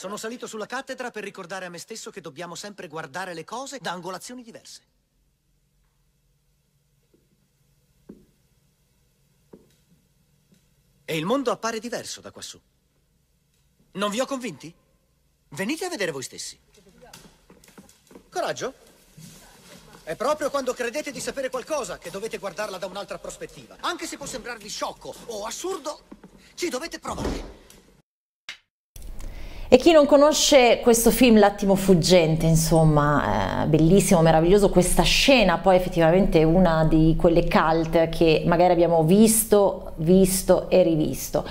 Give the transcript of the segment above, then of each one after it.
Sono salito sulla cattedra per ricordare a me stesso che dobbiamo sempre guardare le cose da angolazioni diverse. E il mondo appare diverso da quassù. Non vi ho convinti? Venite a vedere voi stessi. Coraggio? È proprio quando credete di sapere qualcosa che dovete guardarla da un'altra prospettiva. Anche se può sembrarvi sciocco o assurdo, ci dovete provare. E chi non conosce questo film L'attimo fuggente, insomma, eh, bellissimo, meraviglioso, questa scena poi effettivamente è una di quelle cult che magari abbiamo visto, visto e rivisto.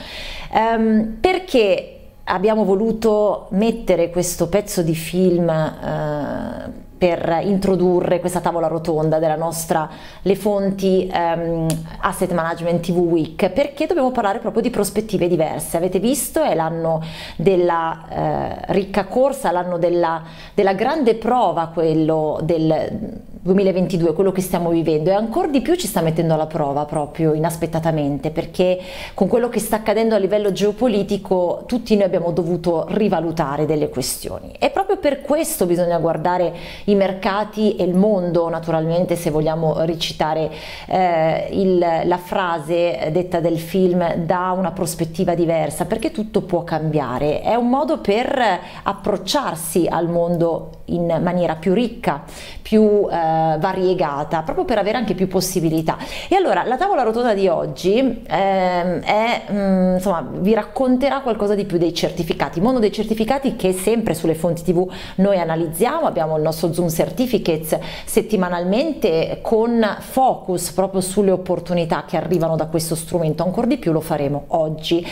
Um, perché abbiamo voluto mettere questo pezzo di film eh, per introdurre questa tavola rotonda della nostra Le Fonti um, Asset Management TV Week perché dobbiamo parlare proprio di prospettive diverse. Avete visto è l'anno della eh, ricca corsa, l'anno della, della grande prova, quello del 2022, quello che stiamo vivendo e ancora di più ci sta mettendo alla prova proprio inaspettatamente perché con quello che sta accadendo a livello geopolitico tutti noi abbiamo dovuto rivalutare delle questioni. E proprio per questo bisogna guardare i mercati e il mondo naturalmente se vogliamo recitare eh, il, la frase detta del film da una prospettiva diversa perché tutto può cambiare, è un modo per approcciarsi al mondo in maniera più ricca, più eh, variegata, proprio per avere anche più possibilità. E allora la tavola rotonda di oggi eh, è, mm, insomma, vi racconterà qualcosa di più dei certificati, mondo dei certificati che sempre sulle fonti tv noi analizziamo, abbiamo il nostro Zoom Certificates settimanalmente con focus proprio sulle opportunità che arrivano da questo strumento, ancora di più lo faremo oggi.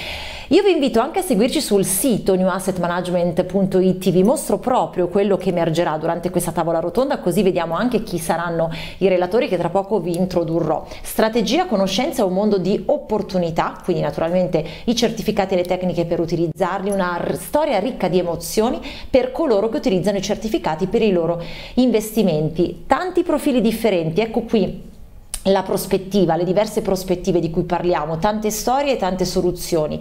Io vi invito anche a seguirci sul sito newassetmanagement.it, vi mostro proprio quello che emergerà durante questa tavola rotonda, così vediamo anche chi saranno i relatori che tra poco vi introdurrò. Strategia, conoscenza un mondo di opportunità, quindi naturalmente i certificati e le tecniche per utilizzarli, una storia ricca di emozioni per coloro che utilizzano i certificati per i loro investimenti. Tanti profili differenti, ecco qui la prospettiva, le diverse prospettive di cui parliamo, tante storie e tante soluzioni.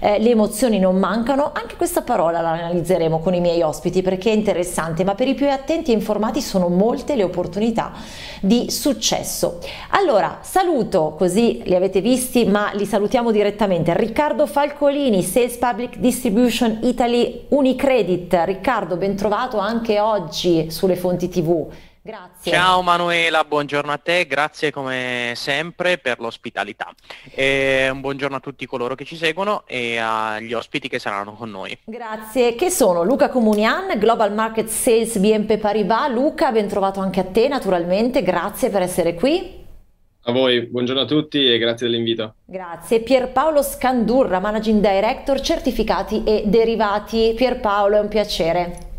Eh, le emozioni non mancano, anche questa parola la analizzeremo con i miei ospiti perché è interessante, ma per i più attenti e informati sono molte le opportunità di successo. Allora, saluto, così li avete visti, ma li salutiamo direttamente. Riccardo Falcolini, Sales Public Distribution Italy Unicredit. Riccardo, ben trovato anche oggi sulle fonti TV. Grazie. Ciao Manuela, buongiorno a te, grazie come sempre per l'ospitalità. E un buongiorno a tutti coloro che ci seguono e agli ospiti che saranno con noi. Grazie, che sono Luca Comunian, Global Market Sales BNP Paribas. Luca, ben trovato anche a te naturalmente, grazie per essere qui. A voi, buongiorno a tutti e grazie dell'invito. Grazie. Pierpaolo Scandurra, Managing Director, certificati e derivati. Pierpaolo, è un piacere.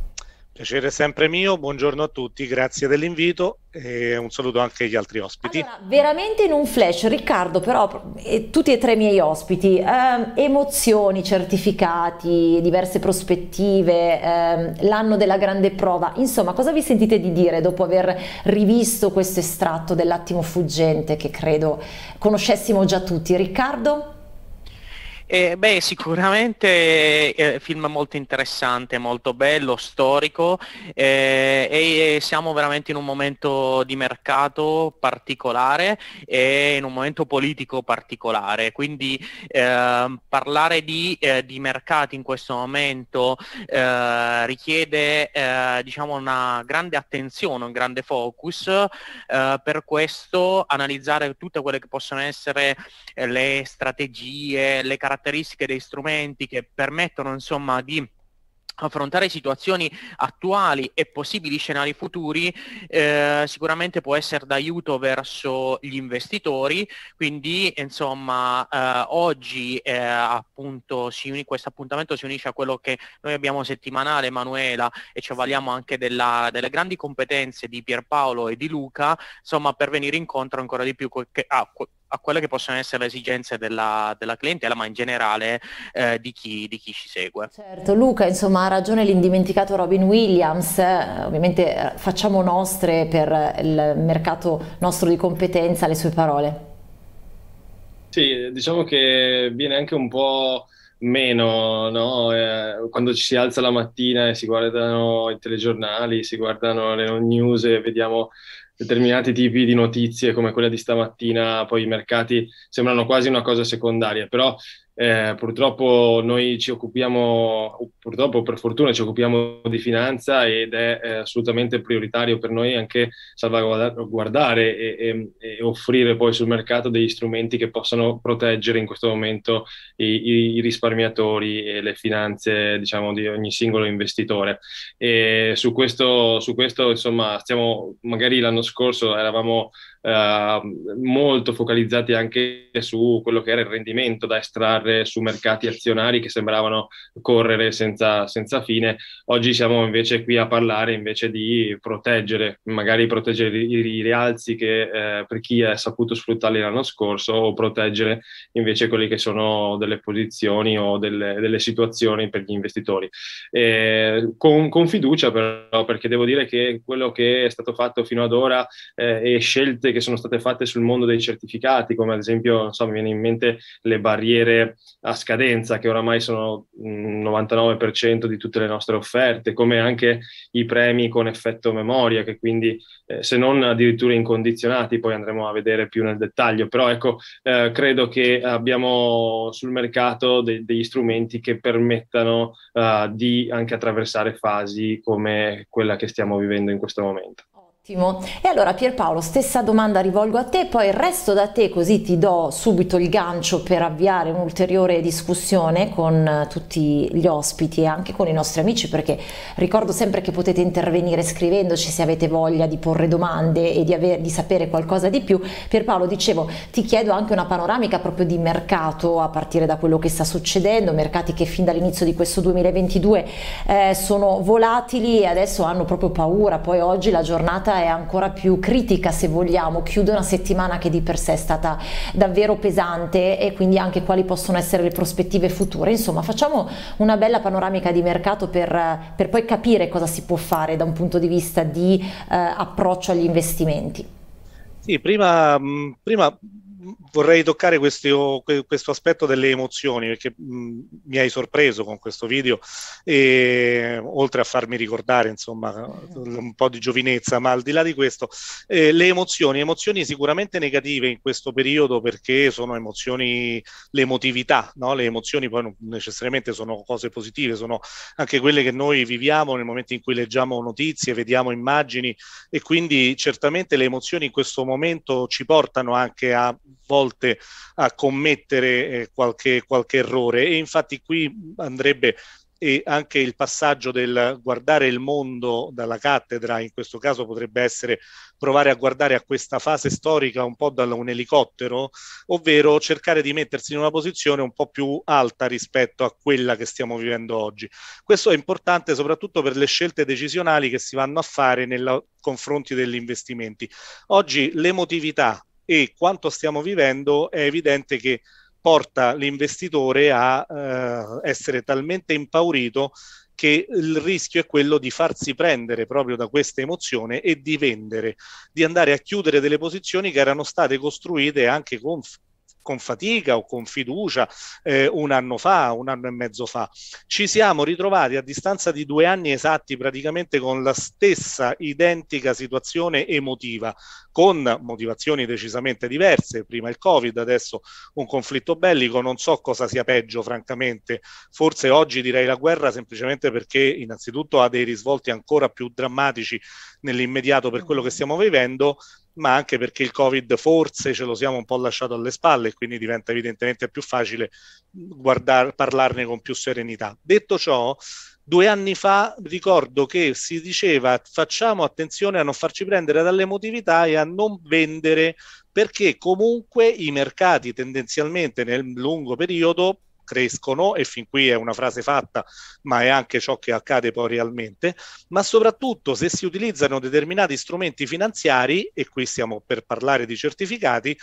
Piacere sempre mio, buongiorno a tutti, grazie dell'invito e un saluto anche agli altri ospiti. Allora, veramente in un flash, Riccardo, però e tutti e tre i miei ospiti, eh, emozioni, certificati, diverse prospettive, eh, l'anno della grande prova, insomma cosa vi sentite di dire dopo aver rivisto questo estratto dell'attimo fuggente che credo conoscessimo già tutti? Riccardo? Eh, beh, sicuramente un film molto interessante, molto bello, storico eh, e siamo veramente in un momento di mercato particolare e in un momento politico particolare, quindi eh, parlare di, eh, di, mercati in questo momento eh, richiede eh, diciamo una grande attenzione, un grande focus, per questo analizzare tutte quelle che possono essere le strategie, le caratteristiche caratteristiche dei strumenti che permettono insomma di affrontare situazioni attuali e possibili scenari futuri eh, sicuramente può essere d'aiuto verso gli investitori. Quindi insomma eh, oggi eh, appunto uni, questo appuntamento si unisce a quello che noi abbiamo settimanale Emanuela e ci avvaliamo anche della, delle grandi competenze di Pierpaolo e di Luca insomma per venire incontro ancora di più che, ah, a quelle che possono essere le esigenze della, della clientela, ma in generale eh, di, chi, di, chi, ci segue. Certo, Luca, insomma, ha ragione l'indimenticato Robin Williams, eh, ovviamente eh, facciamo nostre per il mercato nostro di competenza le sue parole. Sì, diciamo che viene anche un po' meno, no? eh, quando ci si alza la mattina e si guardano i telegiornali, si guardano le news e vediamo determinati tipi di notizie come quella di stamattina, poi i mercati sembrano quasi una cosa secondaria, però eh, purtroppo noi ci occupiamo, purtroppo per fortuna ci occupiamo di finanza ed è eh, assolutamente prioritario per noi anche salvaguardare e, e, e, offrire poi sul mercato degli strumenti che possano proteggere in questo momento i, i, risparmiatori e le finanze diciamo, di ogni singolo investitore. E su questo, su questo insomma stiamo magari l'anno scorso eravamo eh, molto focalizzati anche su quello che era il rendimento da estrarre su mercati azionari che sembravano correre senza, senza fine. Oggi siamo invece qui a parlare invece di proteggere, magari proteggere i, i rialzi che eh, per chi ha saputo sfruttarli l'anno scorso o proteggere invece quelli che sono delle posizioni o delle, delle situazioni per gli investitori. Eh, con, con, fiducia però, perché devo dire che quello che è stato fatto fino ad ora eh, e scelte che sono state fatte sul mondo dei certificati, come ad esempio, so, mi viene in mente le barriere a scadenza, che oramai sono il 99% di tutte le nostre offerte, come anche i premi con effetto memoria, che quindi, eh, se non addirittura incondizionati, poi andremo a vedere più nel dettaglio, però ecco, eh, credo che abbiamo sul mercato de- degli strumenti che permettano uh, di anche attraversare fasi come quella che stiamo vivendo in questo momento. E allora Pierpaolo, stessa domanda rivolgo a te, poi resto da te così ti do subito il gancio per avviare un'ulteriore discussione con eh, tutti gli ospiti e anche con i nostri amici perché ricordo sempre che potete intervenire scrivendoci se avete voglia di porre domande e di, aver, di sapere qualcosa di più. Pierpaolo, dicevo, ti chiedo anche una panoramica proprio di mercato a partire da quello che sta succedendo, mercati che fin dall'inizio di questo 2022 eh, sono volatili e adesso hanno proprio paura, poi oggi la giornata è ancora più critica se vogliamo, chiude una settimana che di per sé è stata davvero pesante e quindi anche quali possono essere le prospettive future. Insomma, facciamo una bella panoramica di mercato per, per poi capire cosa si può fare da un punto di vista di eh, approccio agli investimenti. Sì, prima, prima vorrei toccare questo, questo, aspetto delle emozioni perché mi hai sorpreso con questo video e, oltre a farmi ricordare insomma un po' di giovinezza ma al di là di questo eh, le emozioni emozioni sicuramente negative in questo periodo perché sono emozioni l'emotività no? le emozioni poi non necessariamente sono cose positive sono anche quelle che noi viviamo nel momento in cui leggiamo notizie vediamo immagini e quindi certamente le emozioni in questo momento ci portano anche a volte a commettere eh, qualche, qualche errore e infatti qui andrebbe e anche il passaggio del guardare il mondo dalla cattedra, in questo caso potrebbe essere provare a guardare a questa fase storica un po' da un elicottero, ovvero cercare di mettersi in una posizione un po' più alta rispetto a quella che stiamo vivendo oggi. Questo è importante soprattutto per le scelte decisionali che si vanno a fare nei confronti degli investimenti. Oggi l'emotività e quanto stiamo vivendo è evidente che porta l'investitore a eh, essere talmente impaurito che il rischio è quello di farsi prendere proprio da questa emozione e di vendere, di andare a chiudere delle posizioni che erano state costruite anche con con fatica o con fiducia eh, un anno fa, un anno e mezzo fa. Ci siamo ritrovati a distanza di due anni esatti praticamente con la stessa identica situazione emotiva, con motivazioni decisamente diverse, prima il Covid, adesso un conflitto bellico, non so cosa sia peggio francamente, forse oggi direi la guerra semplicemente perché innanzitutto ha dei risvolti ancora più drammatici nell'immediato per quello che stiamo vivendo, ma anche perché il Covid forse ce lo siamo un po' lasciato alle spalle e quindi diventa evidentemente più facile guardar, parlarne con più serenità. Detto ciò, due anni fa ricordo che si diceva facciamo attenzione a non farci prendere dall'emotività e a non vendere perché comunque i mercati tendenzialmente nel lungo periodo crescono e fin qui è una frase fatta, ma è anche ciò che accade poi realmente, ma soprattutto se si utilizzano determinati strumenti finanziari, e qui stiamo per parlare di certificati,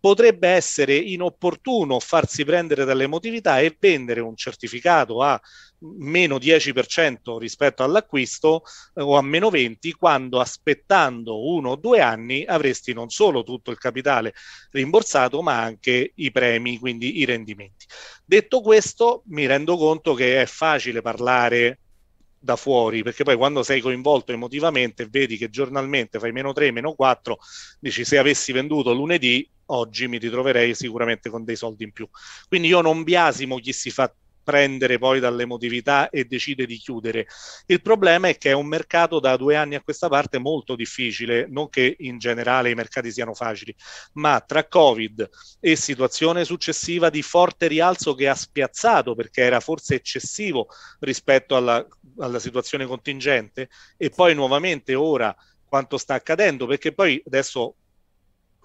potrebbe essere inopportuno farsi prendere dall'emotività e vendere un certificato a meno 10% rispetto all'acquisto eh, o a meno 20 quando aspettando uno o due anni avresti non solo tutto il capitale rimborsato ma anche i premi, quindi i rendimenti. Detto questo mi rendo conto che è facile parlare da fuori, perché poi quando sei coinvolto emotivamente vedi che giornalmente fai meno 3, meno 4, dici se avessi venduto lunedì, oggi mi ritroverei sicuramente con dei soldi in più. Quindi io non biasimo chi si fa prendere poi dall'emotività e decide di chiudere. Il problema è che è un mercato da due anni a questa parte molto difficile, non che in generale i mercati siano facili, ma tra Covid e situazione successiva di forte rialzo che ha spiazzato perché era forse eccessivo rispetto alla, alla situazione contingente e poi nuovamente ora quanto sta accadendo, perché poi adesso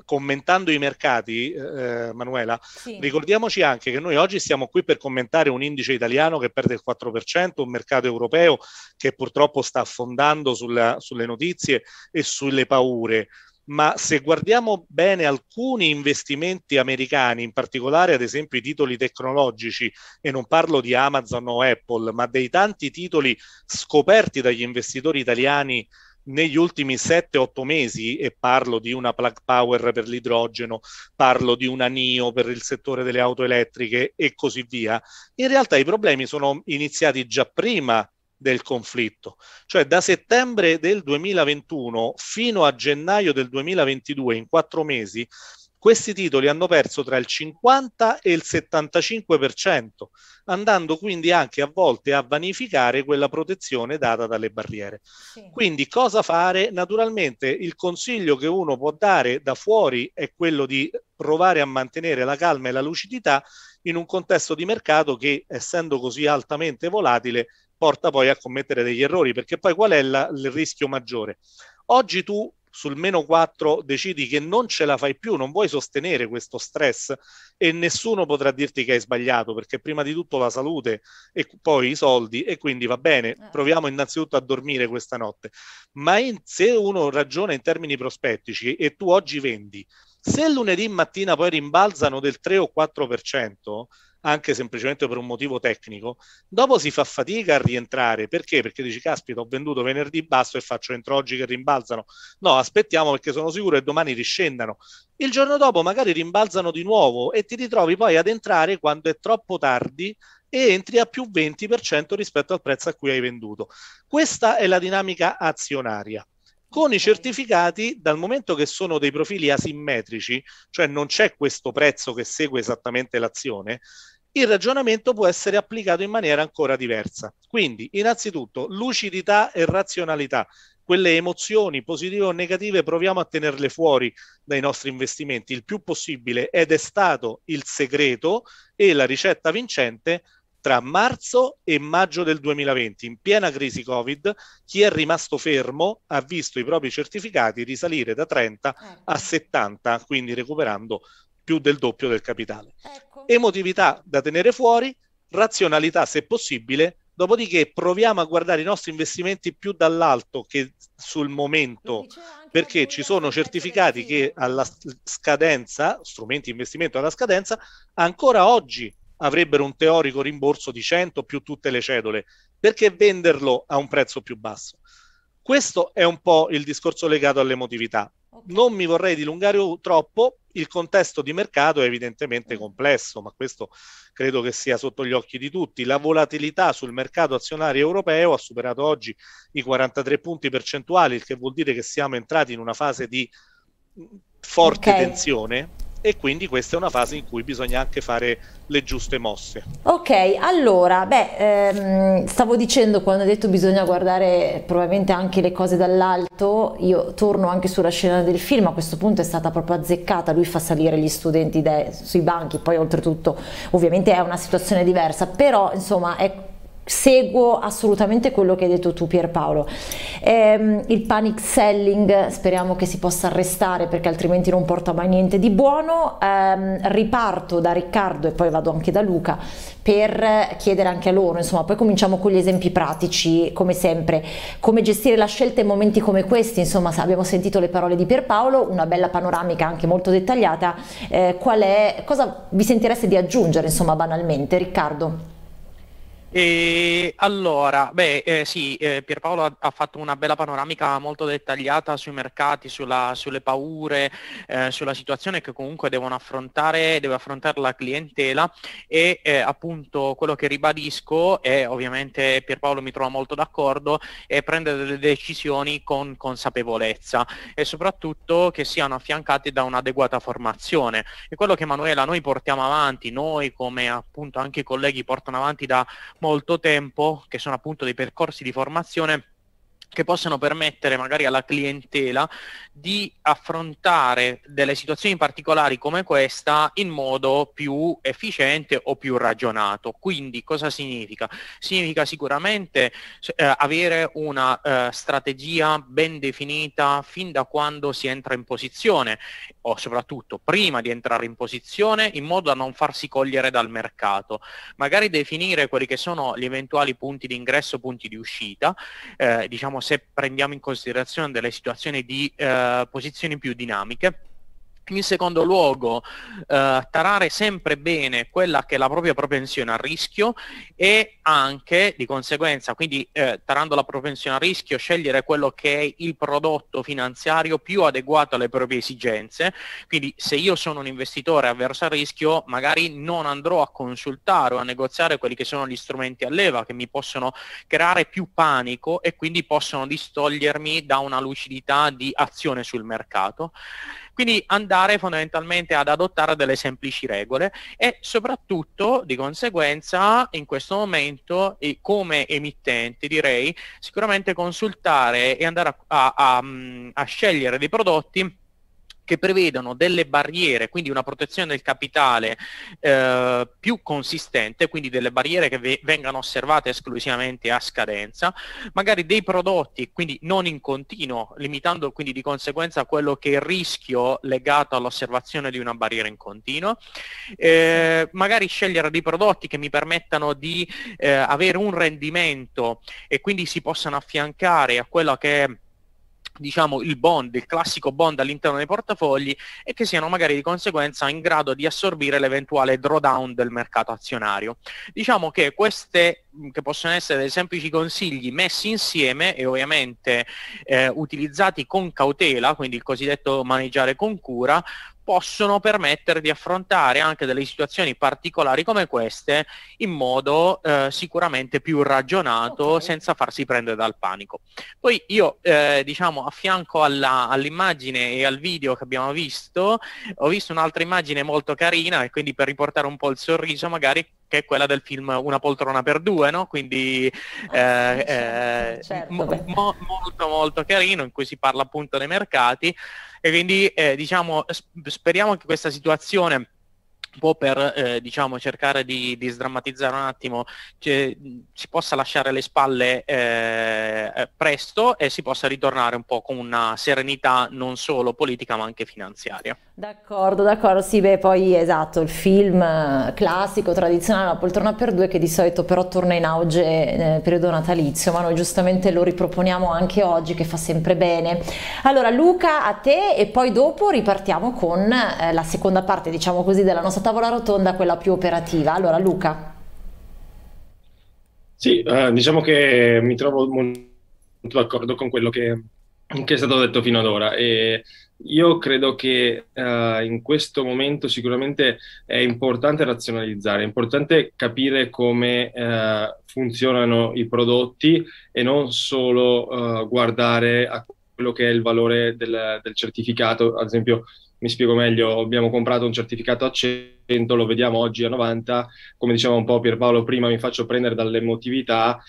commentando i mercati, eh, Manuela, sì. ricordiamoci anche che noi oggi siamo qui per commentare un indice italiano che perde il 4%, un mercato europeo che purtroppo sta affondando sulla, sulle notizie e sulle paure. Ma se guardiamo bene alcuni investimenti americani, in particolare ad esempio i titoli tecnologici, e non parlo di Amazon o Apple, ma dei tanti titoli scoperti dagli investitori italiani negli ultimi 7-8 mesi, e parlo di una plug power per l'idrogeno, parlo di una NIO per il settore delle auto elettriche e così via, in realtà i problemi sono iniziati già prima del conflitto, cioè da settembre del 2021 fino a gennaio del 2022, in quattro mesi, questi titoli hanno perso tra il 50 e il 75%, andando quindi anche a volte a vanificare quella protezione data dalle barriere. Sì. Quindi cosa fare? Naturalmente il consiglio che uno può dare da fuori è quello di provare a mantenere la calma e la lucidità in un contesto di mercato che, essendo così altamente volatile, porta poi a commettere degli errori, perché poi qual è la, il rischio maggiore? Oggi tu sul meno 4 decidi che non ce la fai più, non vuoi sostenere questo stress e nessuno potrà dirti che hai sbagliato perché prima di tutto la salute e poi i soldi e quindi va bene, eh. proviamo innanzitutto a dormire questa notte. Ma in, se uno ragiona in termini prospettici e tu oggi vendi, se lunedì mattina poi rimbalzano del 3 o 4%, anche semplicemente per un motivo tecnico, dopo si fa fatica a rientrare. Perché? Perché dici, caspita, ho venduto venerdì basso e faccio entro oggi che rimbalzano. No, aspettiamo perché sono sicuro che domani riscendano. Il giorno dopo magari rimbalzano di nuovo e ti ritrovi poi ad entrare quando è troppo tardi e entri a più 20% rispetto al prezzo a cui hai venduto. Questa è la dinamica azionaria. Con i certificati, dal momento che sono dei profili asimmetrici, cioè non c'è questo prezzo che segue esattamente l'azione, il ragionamento può essere applicato in maniera ancora diversa. Quindi, innanzitutto, lucidità e razionalità. Quelle emozioni positive o negative proviamo a tenerle fuori dai nostri investimenti il più possibile ed è stato il segreto e la ricetta vincente tra marzo e maggio del 2020, in piena crisi Covid, chi è rimasto fermo ha visto i propri certificati risalire da 30 ecco. a 70, quindi recuperando più del doppio del capitale. Ecco. Emotività da tenere fuori, razionalità se possibile, dopodiché proviamo a guardare i nostri investimenti più dall'alto che sul momento, perché ci sono certificati che alla scadenza, strumenti di investimento alla scadenza, ancora oggi avrebbero un teorico rimborso di 100 più tutte le cedole, perché venderlo a un prezzo più basso? Questo è un po' il discorso legato all'emotività. Non mi vorrei dilungare troppo, il contesto di mercato è evidentemente mm. complesso, ma questo credo che sia sotto gli occhi di tutti. La volatilità sul mercato azionario europeo ha superato oggi i 43 punti percentuali, il che vuol dire che siamo entrati in una fase di forte okay. tensione e quindi questa è una fase in cui bisogna anche fare le giuste mosse. Ok, allora, beh, ehm, stavo dicendo quando hai detto bisogna guardare probabilmente anche le cose dall'alto, io torno anche sulla scena del film, a questo punto è stata proprio azzeccata, lui fa salire gli studenti sui banchi, poi oltretutto ovviamente è una situazione diversa, però insomma è seguo assolutamente quello che hai detto tu Pierpaolo. Eh, il panic selling speriamo che si possa arrestare perché altrimenti non porta mai niente di buono. Eh, riparto da Riccardo e poi vado anche da Luca per chiedere anche a loro, insomma, poi cominciamo con gli esempi pratici, come sempre, come gestire la scelta in momenti come questi, insomma, abbiamo sentito le parole di Pierpaolo, una bella panoramica anche molto dettagliata, eh, qual è, cosa vi sentireste di aggiungere, insomma, banalmente, Riccardo? E allora, beh, eh, sì, eh, Pierpaolo ha, ha, fatto una bella panoramica molto dettagliata sui mercati, sulla, sulle paure, eh, sulla situazione che comunque devono affrontare, deve affrontare la clientela e eh, appunto quello che ribadisco e ovviamente Pierpaolo mi trova molto d'accordo è prendere delle decisioni con consapevolezza e soprattutto che siano affiancate da un'adeguata formazione. E quello che Emanuela noi portiamo avanti, noi come appunto anche i colleghi portano avanti da molto tempo, che sono appunto dei percorsi di formazione che possano permettere magari alla clientela di affrontare delle situazioni particolari come questa in modo più efficiente o più ragionato. Quindi cosa significa? Significa sicuramente eh, avere una eh, strategia ben definita fin da quando si entra in posizione o soprattutto prima di entrare in posizione in modo da non farsi cogliere dal mercato. Magari definire quelli che sono gli eventuali punti di ingresso, punti di uscita, eh, diciamo se prendiamo in considerazione delle situazioni di eh, posizioni più dinamiche in secondo luogo, eh, tarare sempre bene quella che è la propria propensione a rischio e anche di conseguenza, quindi eh, tarando la propensione a rischio, scegliere quello che è il prodotto finanziario più adeguato alle proprie esigenze. Quindi se io sono un investitore avverso al rischio, magari non andrò a consultare o a negoziare quelli che sono gli strumenti a leva che mi possono creare più panico e quindi possono distogliermi da una lucidità di azione sul mercato. Quindi andare fondamentalmente ad adottare delle semplici regole e soprattutto di conseguenza in questo momento come emittente direi sicuramente consultare e andare a, a, a, a scegliere dei prodotti che prevedono delle barriere, quindi una protezione del capitale eh, più consistente, quindi delle barriere che ve- vengano osservate esclusivamente a scadenza, magari dei prodotti, quindi non in continuo, limitando quindi di conseguenza quello che è il rischio legato all'osservazione di una barriera in continuo, eh, magari scegliere dei prodotti che mi permettano di eh, avere un rendimento e quindi si possano affiancare a quello che è diciamo il bond, il classico bond all'interno dei portafogli e che siano magari di conseguenza in grado di assorbire l'eventuale drawdown del mercato azionario. Diciamo che queste che possono essere dei semplici consigli messi insieme e ovviamente eh, utilizzati con cautela, quindi il cosiddetto maneggiare con cura, possono permettere di affrontare anche delle situazioni particolari come queste in modo eh, sicuramente più ragionato okay. senza farsi prendere dal panico. Poi io eh, diciamo a fianco alla, all'immagine e al video che abbiamo visto ho visto un'altra immagine molto carina e quindi per riportare un po' il sorriso magari che è quella del film Una poltrona per due, no? Quindi ah, eh, certo, certo. Mo- mo- molto molto carino in cui si parla appunto dei mercati e quindi eh, diciamo speriamo che questa situazione un po' per eh, diciamo, cercare di, di, sdrammatizzare un attimo, cioè, si possa lasciare le spalle eh, eh, presto e si possa ritornare un po' con una serenità non solo politica ma anche finanziaria. D'accordo, d'accordo, sì, beh, poi esatto, il film eh, classico, tradizionale, La poltrona per due, che di solito però torna in auge nel periodo natalizio, ma noi giustamente lo riproponiamo anche oggi, che fa sempre bene. Allora, Luca, a te e poi dopo ripartiamo con eh, la seconda parte, diciamo così, della nostra tavola rotonda, quella più operativa. Allora, Luca. Sì, eh, diciamo che mi trovo molto d'accordo con quello che, che è stato detto fino ad ora. E io credo che uh, in questo momento sicuramente è importante razionalizzare, è importante capire come uh, funzionano i prodotti e non solo uh, guardare a quello che è il valore del, del, certificato. Ad esempio, mi spiego meglio, abbiamo comprato un certificato a 100, lo vediamo oggi a 90, come diceva un po' Pierpaolo prima, mi faccio prendere dall'emotività,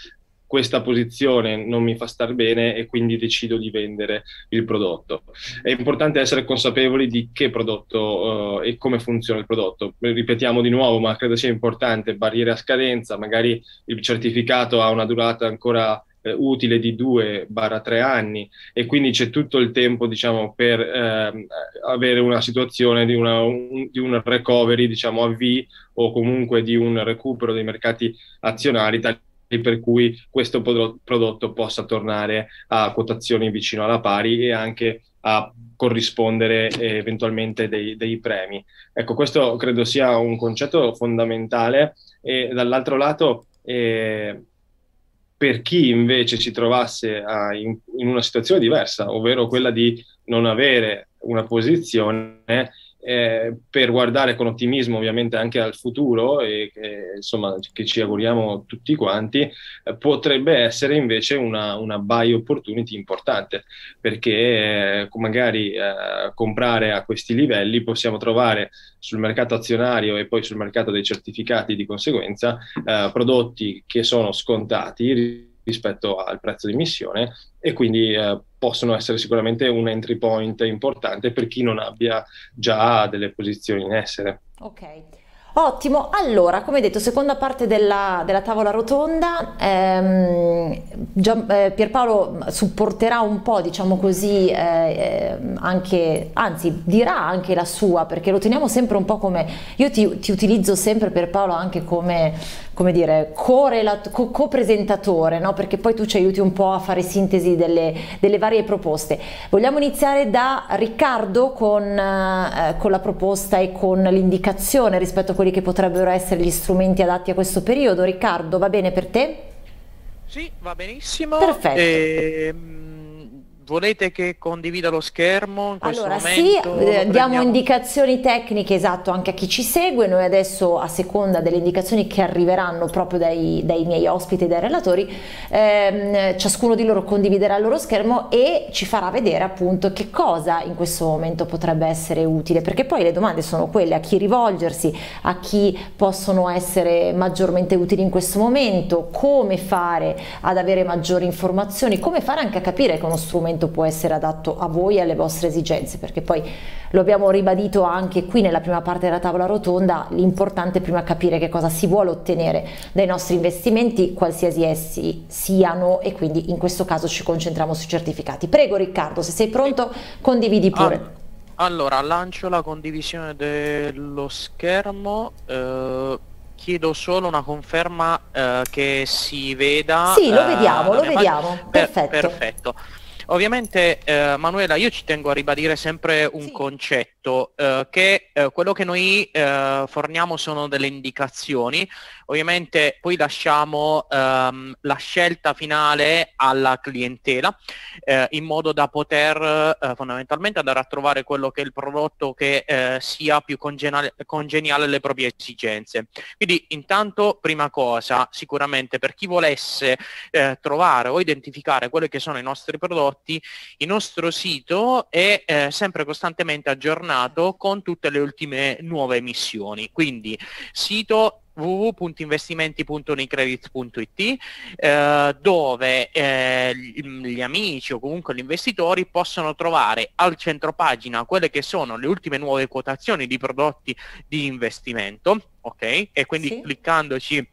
questa posizione non mi fa star bene e quindi decido di vendere il prodotto. È importante essere consapevoli di che prodotto uh, e come funziona il prodotto. Ripetiamo di nuovo, ma credo sia importante, barriere a scadenza, magari il certificato ha una durata ancora eh, utile di 2-3 anni e quindi c'è tutto il tempo diciamo, per eh, avere una situazione di, una, un, di un recovery diciamo, a V o comunque di un recupero dei mercati azionari per cui questo prodotto possa tornare a quotazioni vicino alla pari e anche a corrispondere eh, eventualmente dei, dei, premi. Ecco, questo credo sia un concetto fondamentale e dall'altro lato eh, per chi invece si trovasse a, in, in, una situazione diversa, ovvero quella di non avere una posizione, eh, per guardare con ottimismo ovviamente anche al futuro e che, insomma, che ci auguriamo tutti quanti, eh, potrebbe essere invece una, una, buy opportunity importante perché eh, magari eh, comprare a questi livelli possiamo trovare sul mercato azionario e poi sul mercato dei certificati di conseguenza eh, prodotti che sono scontati rispetto al prezzo di emissione e quindi eh, possono essere sicuramente un entry point importante per chi non abbia già delle posizioni in essere. Ok. Ottimo, allora come detto seconda parte della, della tavola rotonda, ehm, Gian, eh, Pierpaolo supporterà un po' diciamo così eh, eh, anche, anzi dirà anche la sua perché lo teniamo sempre un po' come, io ti, ti utilizzo sempre Pierpaolo anche come, come dire co-presentatore co no? perché poi tu ci aiuti un po' a fare sintesi delle, delle varie proposte. Vogliamo iniziare da Riccardo con, eh, con la proposta e con l'indicazione rispetto a quelli che potrebbero essere gli strumenti adatti a questo periodo. Riccardo, va bene per te? Sì, va benissimo. Perfetto. E, ehm, volete che condivida lo schermo in questo allora, momento? Sì, eh, diamo indicazioni tecniche esatto anche a chi ci segue. Noi adesso, a seconda delle indicazioni che arriveranno proprio dai, dai miei ospiti e dai relatori, ehm, ciascuno di loro condividerà il loro schermo e ci farà vedere appunto che cosa in questo momento potrebbe essere utile, perché poi le domande sono quelle a chi rivolgersi, a chi possono essere maggiormente utili in questo momento, come fare ad avere maggiori informazioni, come fare anche a capire che uno strumento strumento può essere adatto a voi e alle vostre esigenze, perché poi lo abbiamo ribadito anche qui nella prima parte della tavola rotonda, l'importante è prima capire che cosa si vuole ottenere dai nostri investimenti, qualsiasi essi siano e quindi in questo caso ci concentriamo sui certificati. Prego Riccardo, se sei pronto condividi pure. Allora, lancio la condivisione dello schermo. Eh, chiedo solo una conferma eh, che si veda. Sì, lo vediamo, lo vediamo. Per, perfetto. Ovviamente eh, Manuela io ci tengo a ribadire sempre un sì. concetto eh, che eh, quello che noi eh, forniamo sono delle indicazioni Ovviamente poi lasciamo ehm, la scelta finale alla clientela eh, in modo da poter eh, fondamentalmente andare a trovare quello che è il prodotto che eh, sia più congeniale, congeniale alle proprie esigenze. Quindi intanto prima cosa sicuramente per chi volesse eh, trovare o identificare quelli che sono i nostri prodotti, il nostro sito è eh, sempre costantemente aggiornato con tutte le ultime nuove emissioni. Quindi sito www.investimenti.unicredit.it eh, dove eh, gli amici o comunque gli investitori possono trovare al centro pagina quelle che sono le ultime nuove quotazioni di prodotti di investimento, ok? E quindi sì. cliccandoci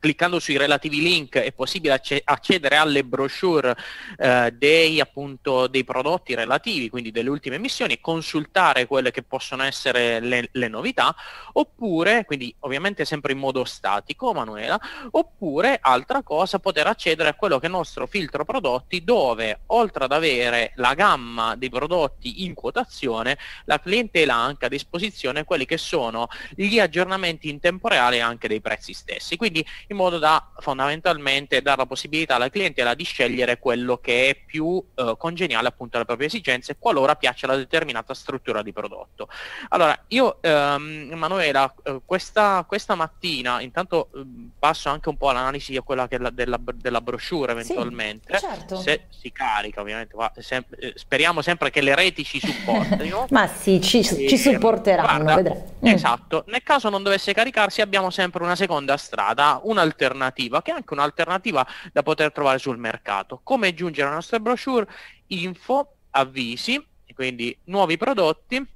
cliccando sui relativi link è possibile accedere alle brochure eh, dei, appunto, dei prodotti relativi, quindi delle ultime emissioni, e consultare quelle che possono essere le, le, novità, oppure, quindi ovviamente sempre in modo statico, Manuela, oppure altra cosa, poter accedere a quello che è il nostro filtro prodotti, dove oltre ad avere la gamma dei prodotti in quotazione, la clientela ha anche a disposizione quelli che sono gli aggiornamenti in tempo reale anche dei prezzi stessi. Quindi in modo da fondamentalmente dare la possibilità alla clientela di scegliere quello che è più eh, congeniale appunto alle proprie esigenze qualora piaccia la determinata struttura di prodotto. Allora, io ehm, Emanuela, eh, questa, questa, mattina intanto eh, passo anche un po' all'analisi a quella la, della, della, brochure eventualmente, sì, certo. se si carica ovviamente, se, eh, speriamo sempre che le reti ci supportino. Ma sì, ci, ci supporteranno, guarda, Esatto, nel caso non dovesse caricarsi abbiamo sempre una seconda strada, una un'alternativa, che è anche un'alternativa da poter trovare sul mercato. Come giungere alle nostre brochure? Info, avvisi, quindi nuovi prodotti,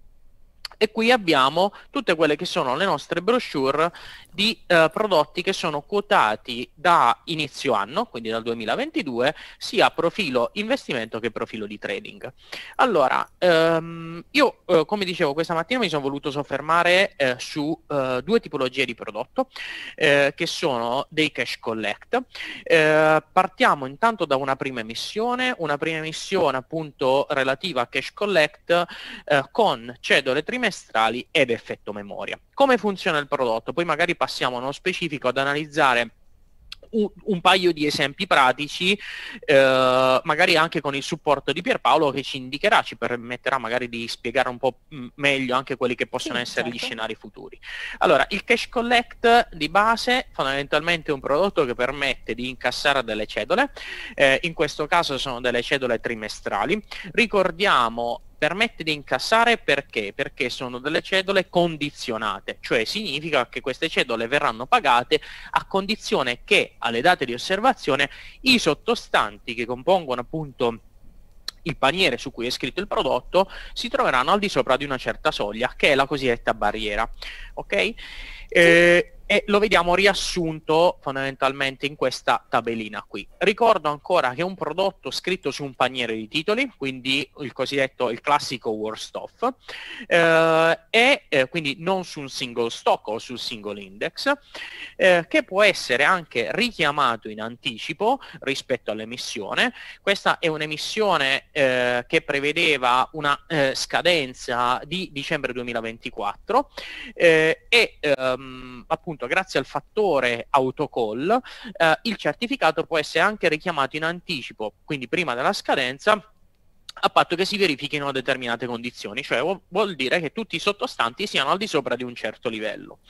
e qui abbiamo tutte quelle che sono le nostre brochure di eh, prodotti che sono quotati da inizio anno, quindi dal 2022, sia profilo investimento che profilo di trading. Allora, ehm, io eh, come dicevo questa mattina mi sono voluto soffermare eh, su eh, due tipologie di prodotto eh, che sono dei cash collect. Eh, partiamo intanto da una prima emissione, una prima emissione appunto relativa a cash collect con cedole trimestrali ed effetto memoria. Come funziona il prodotto? Poi magari passiamo nello specifico ad analizzare un, un, paio di esempi pratici, eh, magari anche con il supporto di Pierpaolo che ci indicherà, ci permetterà magari di spiegare un po' meglio anche quelli che possono sì, essere certo. gli scenari futuri. Allora, il cash collect di base fondamentalmente è un prodotto che permette di incassare delle cedole, eh, in questo caso sono delle cedole trimestrali. Ricordiamo permette di incassare perché? Perché sono delle cedole condizionate, cioè significa che queste cedole verranno pagate a condizione che alle date di osservazione i sottostanti che compongono appunto il paniere su cui è scritto il prodotto si troveranno al di sopra di una certa soglia, che è la cosiddetta barriera. Ok? Eh, e lo vediamo riassunto fondamentalmente in questa tabellina qui. Ricordo ancora che è un prodotto scritto su un paniere di titoli, quindi il cosiddetto, il classico worst off, eh, e eh, quindi non su un single stock o sul single index, eh, che può essere anche richiamato in anticipo rispetto all'emissione. Questa è un'emissione eh, che prevedeva una eh, scadenza di dicembre 2024 eh, e ehm, appunto appunto grazie al fattore autocall eh, il certificato può essere anche richiamato in anticipo, quindi prima della scadenza a patto che si verifichino determinate condizioni, cioè vuol dire che tutti i sottostanti siano al di sopra di un certo livello.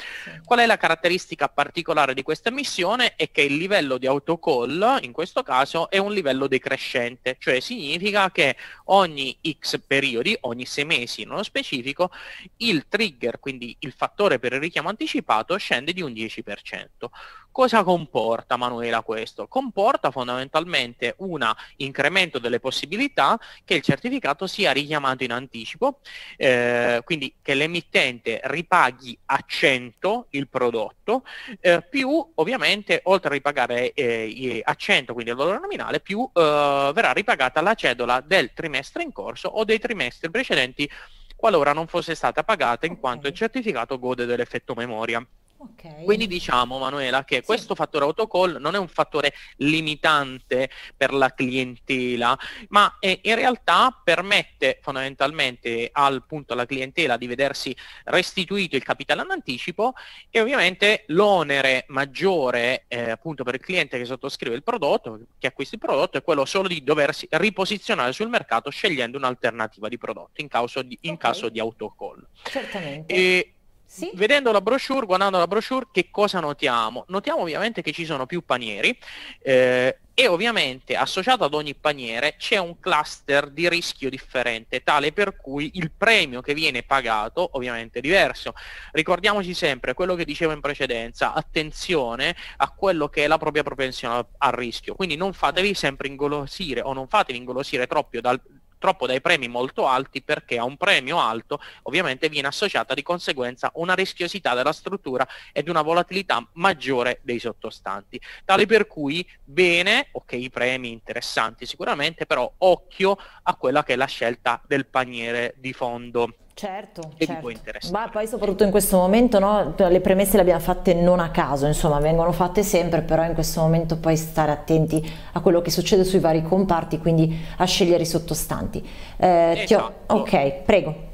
Qual è la caratteristica particolare di questa missione? È che il livello di autocall, in questo caso, è un livello decrescente, cioè significa che ogni x periodi, ogni sei mesi nello specifico, il trigger, quindi il fattore per il richiamo anticipato, scende di un 10%. Cosa comporta Manuela questo? Comporta fondamentalmente un incremento delle possibilità che il certificato sia richiamato in anticipo, eh, quindi che l'emittente ripaghi a 100 il prodotto, eh, più ovviamente oltre a ripagare eh, a 100, quindi il valore nominale, più eh, verrà ripagata la cedola del trimestre in corso o dei trimestri precedenti qualora non fosse stata pagata in quanto il certificato gode dell'effetto memoria. Okay. Quindi diciamo Manuela che sì. questo fattore autocall non è un fattore limitante per la clientela, ma è, in realtà permette fondamentalmente al punto alla clientela di vedersi restituito il capitale in anticipo e ovviamente l'onere maggiore eh, appunto per il cliente che sottoscrive il prodotto, che acquista il prodotto, è quello solo di doversi riposizionare sul mercato scegliendo un'alternativa di prodotto in caso di, in okay. caso di autocall. Certamente. E, sì. Vedendo la brochure, guardando la brochure, che cosa notiamo? Notiamo ovviamente che ci sono più panieri eh, e ovviamente associato ad ogni paniere c'è un cluster di rischio differente, tale per cui il premio che viene pagato ovviamente è diverso. Ricordiamoci sempre quello che dicevo in precedenza, attenzione a quello che è la propria propensione al rischio, quindi non fatevi sempre ingolosire o non fatevi ingolosire troppo dal, troppo dai premi molto alti perché a un premio alto ovviamente viene associata di conseguenza una rischiosità della struttura ed una volatilità maggiore dei sottostanti. Tale per cui bene, ok, i premi interessanti sicuramente, però occhio a quella che è la scelta del paniere di fondo. Certo, certo. Ma poi soprattutto in questo momento no, le premesse le abbiamo fatte non a caso, insomma vengono fatte sempre, però in questo momento poi stare attenti a quello che succede sui vari comparti, quindi a scegliere i sottostanti. Eh, esatto. ho... Ok, prego.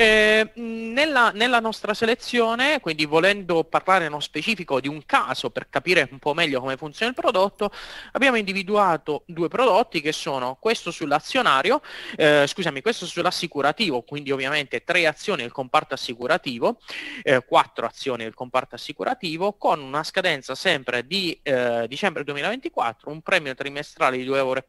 Eh, nella, nella, nostra selezione, quindi volendo parlare nello specifico di un caso per capire un po' meglio come funziona il prodotto, abbiamo individuato due prodotti che sono questo sull'azionario, eh, scusami, questo sull'assicurativo, quindi ovviamente tre azioni del comparto assicurativo, eh, quattro azioni del comparto assicurativo, con una scadenza sempre di eh, dicembre 2024, un premio trimestrale di 2,40 euro,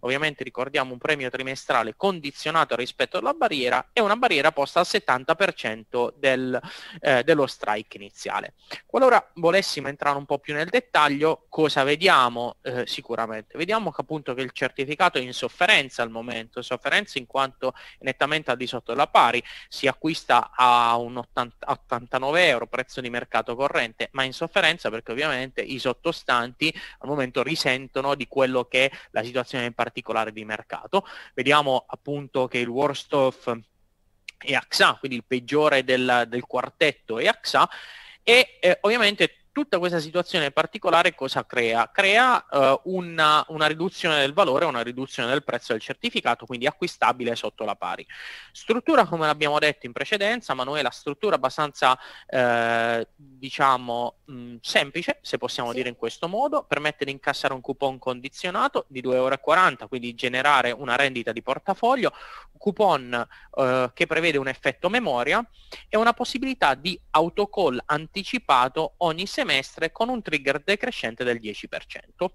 ovviamente ricordiamo un premio trimestrale condizionato rispetto alla barriera e una barriera posta al 70% del, eh, dello strike iniziale. Qualora volessimo entrare un po' più nel dettaglio, cosa vediamo eh, sicuramente? Vediamo che appunto che il certificato è in sofferenza al momento, sofferenza in quanto è nettamente al di sotto della pari, si acquista a un 80, 89 euro prezzo di mercato corrente, ma in sofferenza perché ovviamente i sottostanti al momento risentono di quello che è la situazione in particolare di mercato. Vediamo appunto che il worst of è AXA, quindi il peggiore del, del quartetto è AXA e eh, ovviamente tutta questa situazione particolare cosa crea? Crea uh, una, una, riduzione del valore, una riduzione del prezzo del certificato, quindi acquistabile sotto la pari. Struttura, come l'abbiamo detto in precedenza, Manuela, struttura abbastanza, eh, diciamo, mh, semplice, se possiamo sì. dire in questo modo, permette di incassare un coupon condizionato di 2,40 euro, quindi generare una rendita di portafoglio, un coupon eh, che prevede un effetto memoria e una possibilità di autocall anticipato ogni settimana semestre con un trigger decrescente del 10%.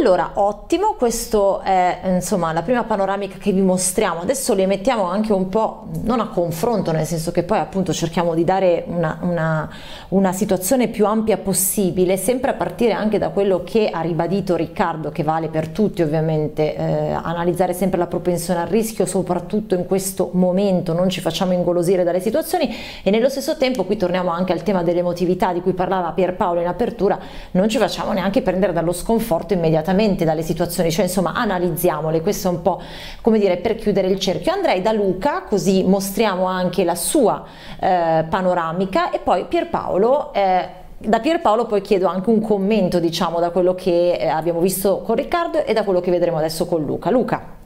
Allora ottimo, questa è insomma la prima panoramica che vi mostriamo, adesso le mettiamo anche un po' non a confronto, nel senso che poi appunto cerchiamo di dare una, una, una situazione più ampia possibile, sempre a partire anche da quello che ha ribadito Riccardo, che vale per tutti ovviamente, eh, analizzare sempre la propensione al rischio, soprattutto in questo momento, non ci facciamo ingolosire dalle situazioni. E nello stesso tempo, qui torniamo anche al tema dell'emotività di cui parlava Pierpaolo in apertura, non ci facciamo neanche prendere dallo sconforto immediatamente dalle situazioni, cioè insomma analizziamole, questo è un po' come dire per chiudere il cerchio. Andrei da Luca così mostriamo anche la sua eh, panoramica e poi Pierpaolo eh, da Pierpaolo poi chiedo anche un commento diciamo da quello che eh, abbiamo visto con Riccardo e da quello che vedremo adesso con Luca. Luca.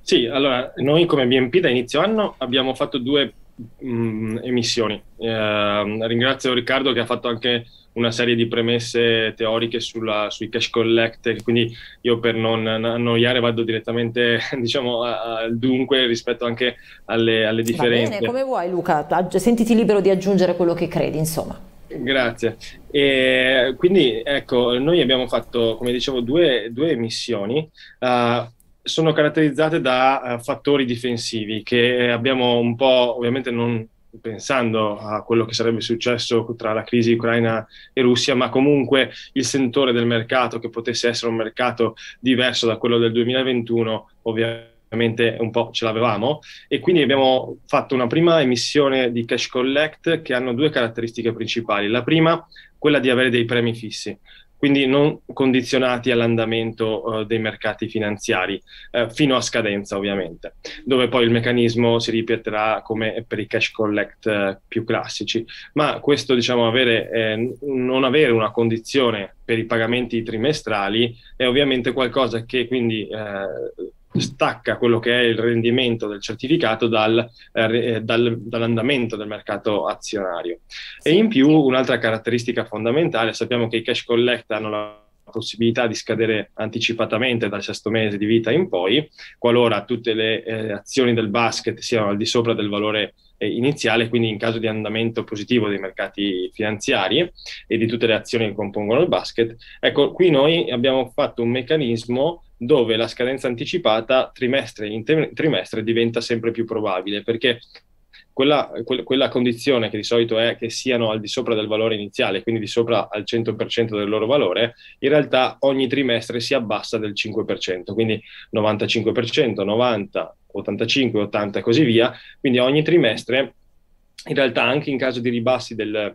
Sì, allora noi come BNP da inizio anno abbiamo fatto due mh, mm, emissioni. Eh, ringrazio Riccardo che ha fatto anche una serie di premesse teoriche sulla, sui cash collect, quindi io per non annoiare vado direttamente diciamo, al dunque rispetto anche alle, alle differenze. Va bene, come vuoi Luca, sentiti libero di aggiungere quello che credi, insomma. Grazie. E quindi ecco, noi abbiamo fatto, come dicevo, due, due emissioni. Uh, sono caratterizzate da uh, fattori difensivi che abbiamo un po', ovviamente non pensando a quello che sarebbe successo tra la crisi ucraina e Russia, ma comunque il sentore del mercato che potesse essere un mercato diverso da quello del 2021, ovviamente un po' ce l'avevamo e quindi abbiamo fatto una prima emissione di cash collect che hanno due caratteristiche principali. La prima, quella di avere dei premi fissi quindi non condizionati all'andamento uh, dei mercati finanziari, uh, fino a scadenza ovviamente, dove poi il meccanismo si ripeterà come per i cash collect uh, più classici. Ma questo, diciamo, avere, eh, non avere una condizione per i pagamenti trimestrali è ovviamente qualcosa che quindi stacca quello che è il rendimento del certificato dal, eh, dal, dall'andamento del mercato azionario. Sì, e in più un'altra caratteristica fondamentale, sappiamo che i cash collect hanno la possibilità di scadere anticipatamente dal sesto mese di vita in poi, qualora tutte le eh, azioni del basket siano al di sopra del valore eh, iniziale, quindi in caso di andamento positivo dei mercati finanziari e di tutte le azioni che compongono il basket. Ecco, qui noi abbiamo fatto un meccanismo dove la scadenza anticipata trimestre in trimestre diventa sempre più probabile perché quella, que- quella, condizione che di solito è che siano al di sopra del valore iniziale, quindi di sopra al 100% del loro valore, in realtà ogni trimestre si abbassa del 5%, quindi 95%, 90, 85, 80 e così via. Quindi ogni trimestre, in realtà anche in caso di ribassi del,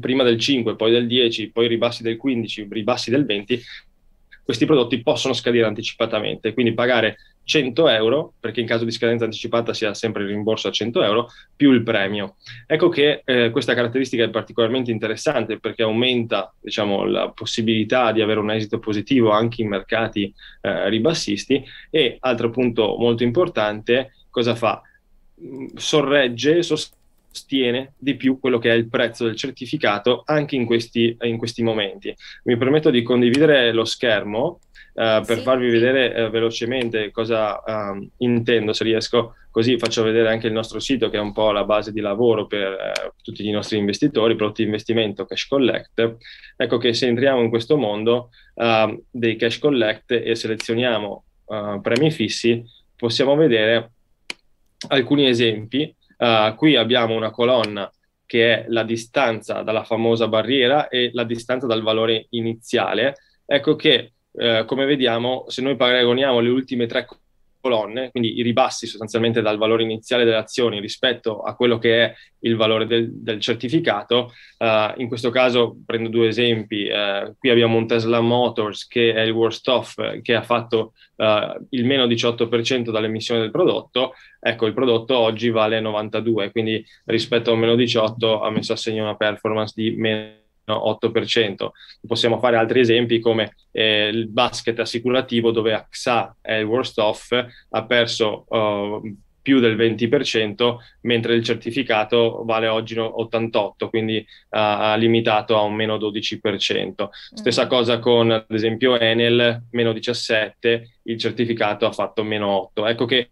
prima del 5, poi del 10, poi ribassi del 15, ribassi del 20, questi prodotti possono scadere anticipatamente, quindi pagare 100 euro, perché in caso di scadenza anticipata si ha sempre il rimborso a 100 euro, più il premio. Ecco che eh, questa caratteristica è particolarmente interessante perché aumenta diciamo, la possibilità di avere un esito positivo anche in mercati eh, ribassisti e, altro punto molto importante, cosa fa? Mm, sorregge, sostiene di più quello che è il prezzo del certificato anche in questi, in questi momenti. Mi permetto di condividere lo schermo Uh, per sì. farvi vedere uh, velocemente cosa uh, intendo, se riesco, così faccio vedere anche il nostro sito che è un po' la base di lavoro per eh, tutti i nostri investitori, prodotti di investimento, cash collect. Ecco che se entriamo in questo mondo ehm, dei cash collect e selezioniamo premi fissi, possiamo vedere alcuni esempi. Uh, qui abbiamo una colonna che è la distanza dalla famosa barriera e la distanza dal valore iniziale. Ecco che, eh, come vediamo, se noi paragoniamo le ultime tre colonne, quindi i ribassi sostanzialmente dal valore iniziale delle azioni rispetto a quello che è il valore del, del certificato. Uh, in questo caso prendo due esempi. Uh, qui abbiamo un Tesla Motors che è il worst off, che ha fatto uh, il meno 18% dall'emissione del prodotto. Ecco, il prodotto oggi vale 92, quindi rispetto a meno 18 ha messo a segno una performance di meno 8%. Possiamo fare altri esempi come eh, il basket assicurativo dove AXA è il worst off, ha perso uh, più del 20%, mentre il certificato vale oggi 88%, quindi uh, ha limitato a un meno 12%. Stessa mm. cosa con, ad esempio, Enel, meno 17%, il certificato ha fatto meno 8%. Ecco che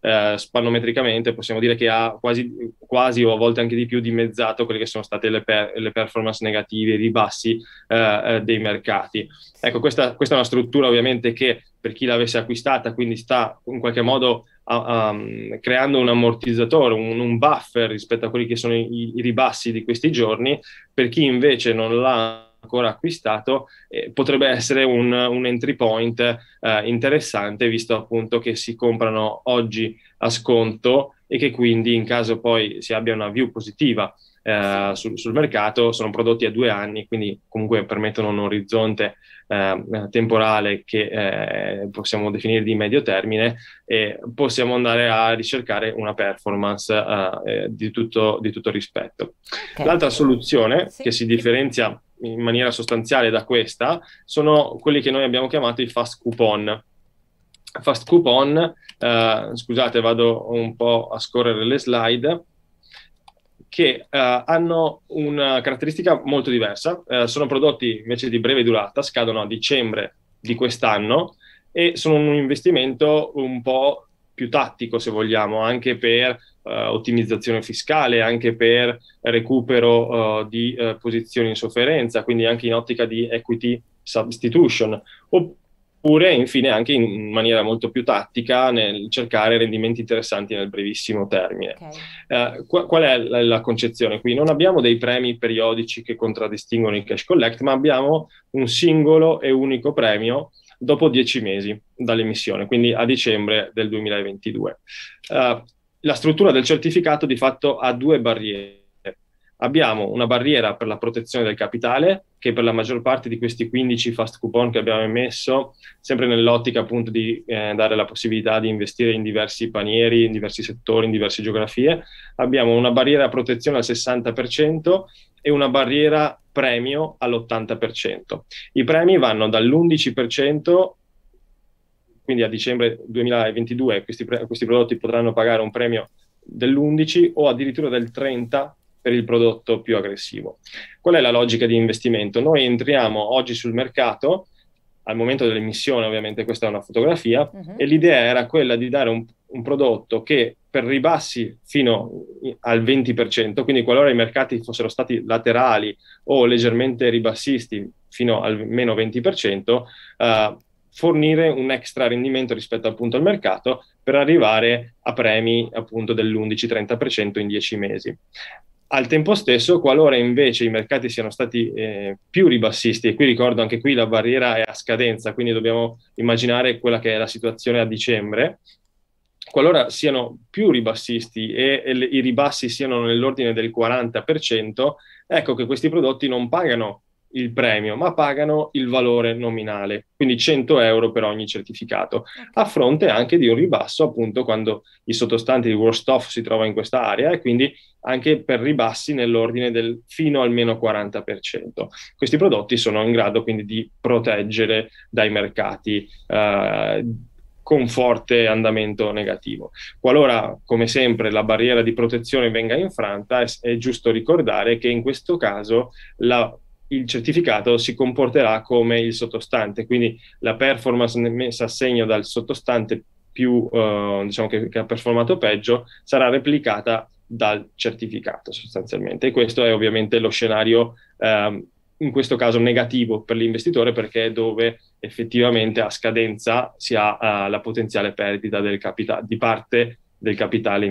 eh, spannometricamente possiamo dire che ha quasi, quasi, o a volte anche di più dimezzato quelle che sono state le, per, le performance negative, i ribassi eh, eh, dei mercati. Ecco, questa, questa, è una struttura ovviamente che per chi l'avesse acquistata, quindi sta in qualche modo a, a, creando un ammortizzatore, un, un, buffer rispetto a quelli che sono i, i ribassi di questi giorni, per chi invece non l'ha ancora acquistato, eh, potrebbe essere un, un entry point eh, interessante, visto appunto che si comprano oggi a sconto e che quindi in caso poi si abbia una view positiva eh, sul, sul, mercato, sono prodotti a due anni, quindi comunque permettono un orizzonte eh, temporale che eh, possiamo definire di medio termine e possiamo andare a ricercare una performance eh, di tutto, di, tutto, rispetto. Okay. L'altra soluzione sì. che si differenzia in maniera sostanziale da questa sono quelli che noi abbiamo chiamato i fast coupon. Fast coupon, eh, scusate, vado un po' a scorrere le slide, che eh, hanno una caratteristica molto diversa. Eh, sono prodotti invece di breve durata, scadono a dicembre di quest'anno e sono un investimento un po' più tattico, se vogliamo, anche per ottimizzazione fiscale, anche per recupero uh, di uh, posizioni in sofferenza, quindi anche in ottica di equity substitution, oppure infine anche in maniera molto più tattica nel cercare rendimenti interessanti nel brevissimo termine. Okay. Qu- qual è la, la, concezione qui? Non abbiamo dei premi periodici che contraddistinguono il cash collect, ma abbiamo un singolo e unico premio dopo dieci mesi dall'emissione, quindi a dicembre del 2022. Uh, la struttura del certificato di fatto ha due barriere. Abbiamo una barriera per la protezione del capitale, che per la maggior parte di questi 15 fast coupon che abbiamo emesso, sempre nell'ottica appunto di eh, dare la possibilità di investire in diversi panieri, in diversi settori, in diverse geografie, abbiamo una barriera a protezione al 60% e una barriera premio all'80%. I premi vanno dall'11% quindi a dicembre 2022 questi, questi prodotti potranno pagare un premio dell'11 o addirittura del 30 per il prodotto più aggressivo. Qual è la logica di investimento? Noi entriamo oggi sul mercato, al momento dell'emissione ovviamente questa è una fotografia, uh-huh. e l'idea era quella di dare un, un, prodotto che per ribassi fino al 20%, quindi qualora i mercati fossero stati laterali o leggermente ribassisti fino al meno 20%, uh, fornire un extra rendimento rispetto appunto al mercato per arrivare a premi appunto dell'11-30% in 10 mesi. Al tempo stesso, qualora invece i mercati siano stati eh, più ribassisti, e qui ricordo anche qui la barriera è a scadenza, quindi dobbiamo immaginare quella che è la situazione a dicembre, qualora siano più ribassisti e, e i ribassi siano nell'ordine del 40%, ecco che questi prodotti non pagano il premio, ma pagano il valore nominale, quindi 100 euro per ogni certificato, a fronte anche di un ribasso appunto quando i sottostanti di worst off si trova in questa area e quindi anche per ribassi nell'ordine del fino al meno 40%. Questi prodotti sono in grado quindi di proteggere dai mercati. Eh, con forte andamento negativo. Qualora, come sempre, la barriera di protezione venga infranta, è, è giusto ricordare che in questo caso la il certificato si comporterà come il sottostante, quindi la performance messa a segno dal sottostante più, uh, diciamo che, che, ha performato peggio, sarà replicata dal certificato sostanzialmente. E questo è ovviamente lo scenario, uh, in questo caso negativo per l'investitore, perché è dove effettivamente a scadenza si ha uh, la potenziale perdita del capitale, di parte del capitale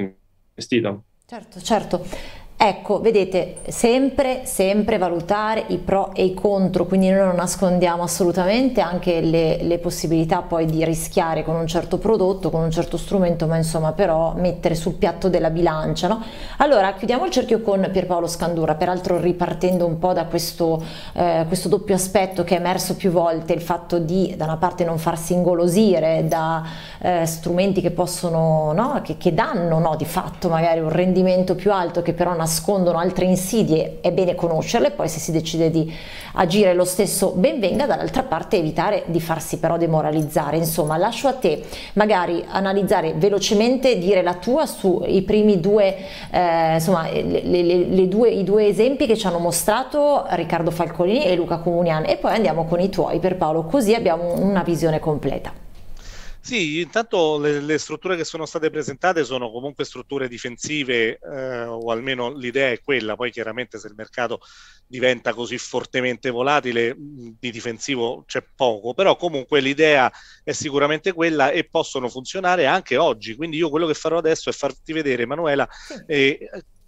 investito. Certo, certo. Ecco, vedete, sempre, sempre valutare i pro e i contro, quindi noi non nascondiamo assolutamente anche le, le, possibilità poi di rischiare con un certo prodotto, con un certo strumento, ma insomma però mettere sul piatto della bilancia. No? Allora, chiudiamo il cerchio con Pierpaolo Scandura, peraltro ripartendo un po' da questo, eh, questo doppio aspetto che è emerso più volte, il fatto di da una parte non farsi ingolosire da eh, strumenti che possono, no? che, che danno no? di fatto magari un rendimento più alto che però nascondono altre insidie, è bene conoscerle, poi se si decide di agire lo stesso ben venga, dall'altra parte evitare di farsi però demoralizzare. Insomma, lascio a te magari analizzare velocemente, dire la tua sui primi due, eh, insomma, le, le, le due, i due esempi che ci hanno mostrato Riccardo Falcolini e Luca Comunian e poi andiamo con i tuoi per Paolo, così abbiamo una visione completa. Sì, intanto le, le, strutture che sono state presentate sono comunque strutture difensive, eh, o almeno l'idea è quella, poi chiaramente se il mercato diventa così fortemente volatile, di difensivo c'è poco, però comunque l'idea è sicuramente quella e possono funzionare anche oggi. Quindi io quello che farò adesso è farti vedere, Emanuela, eh,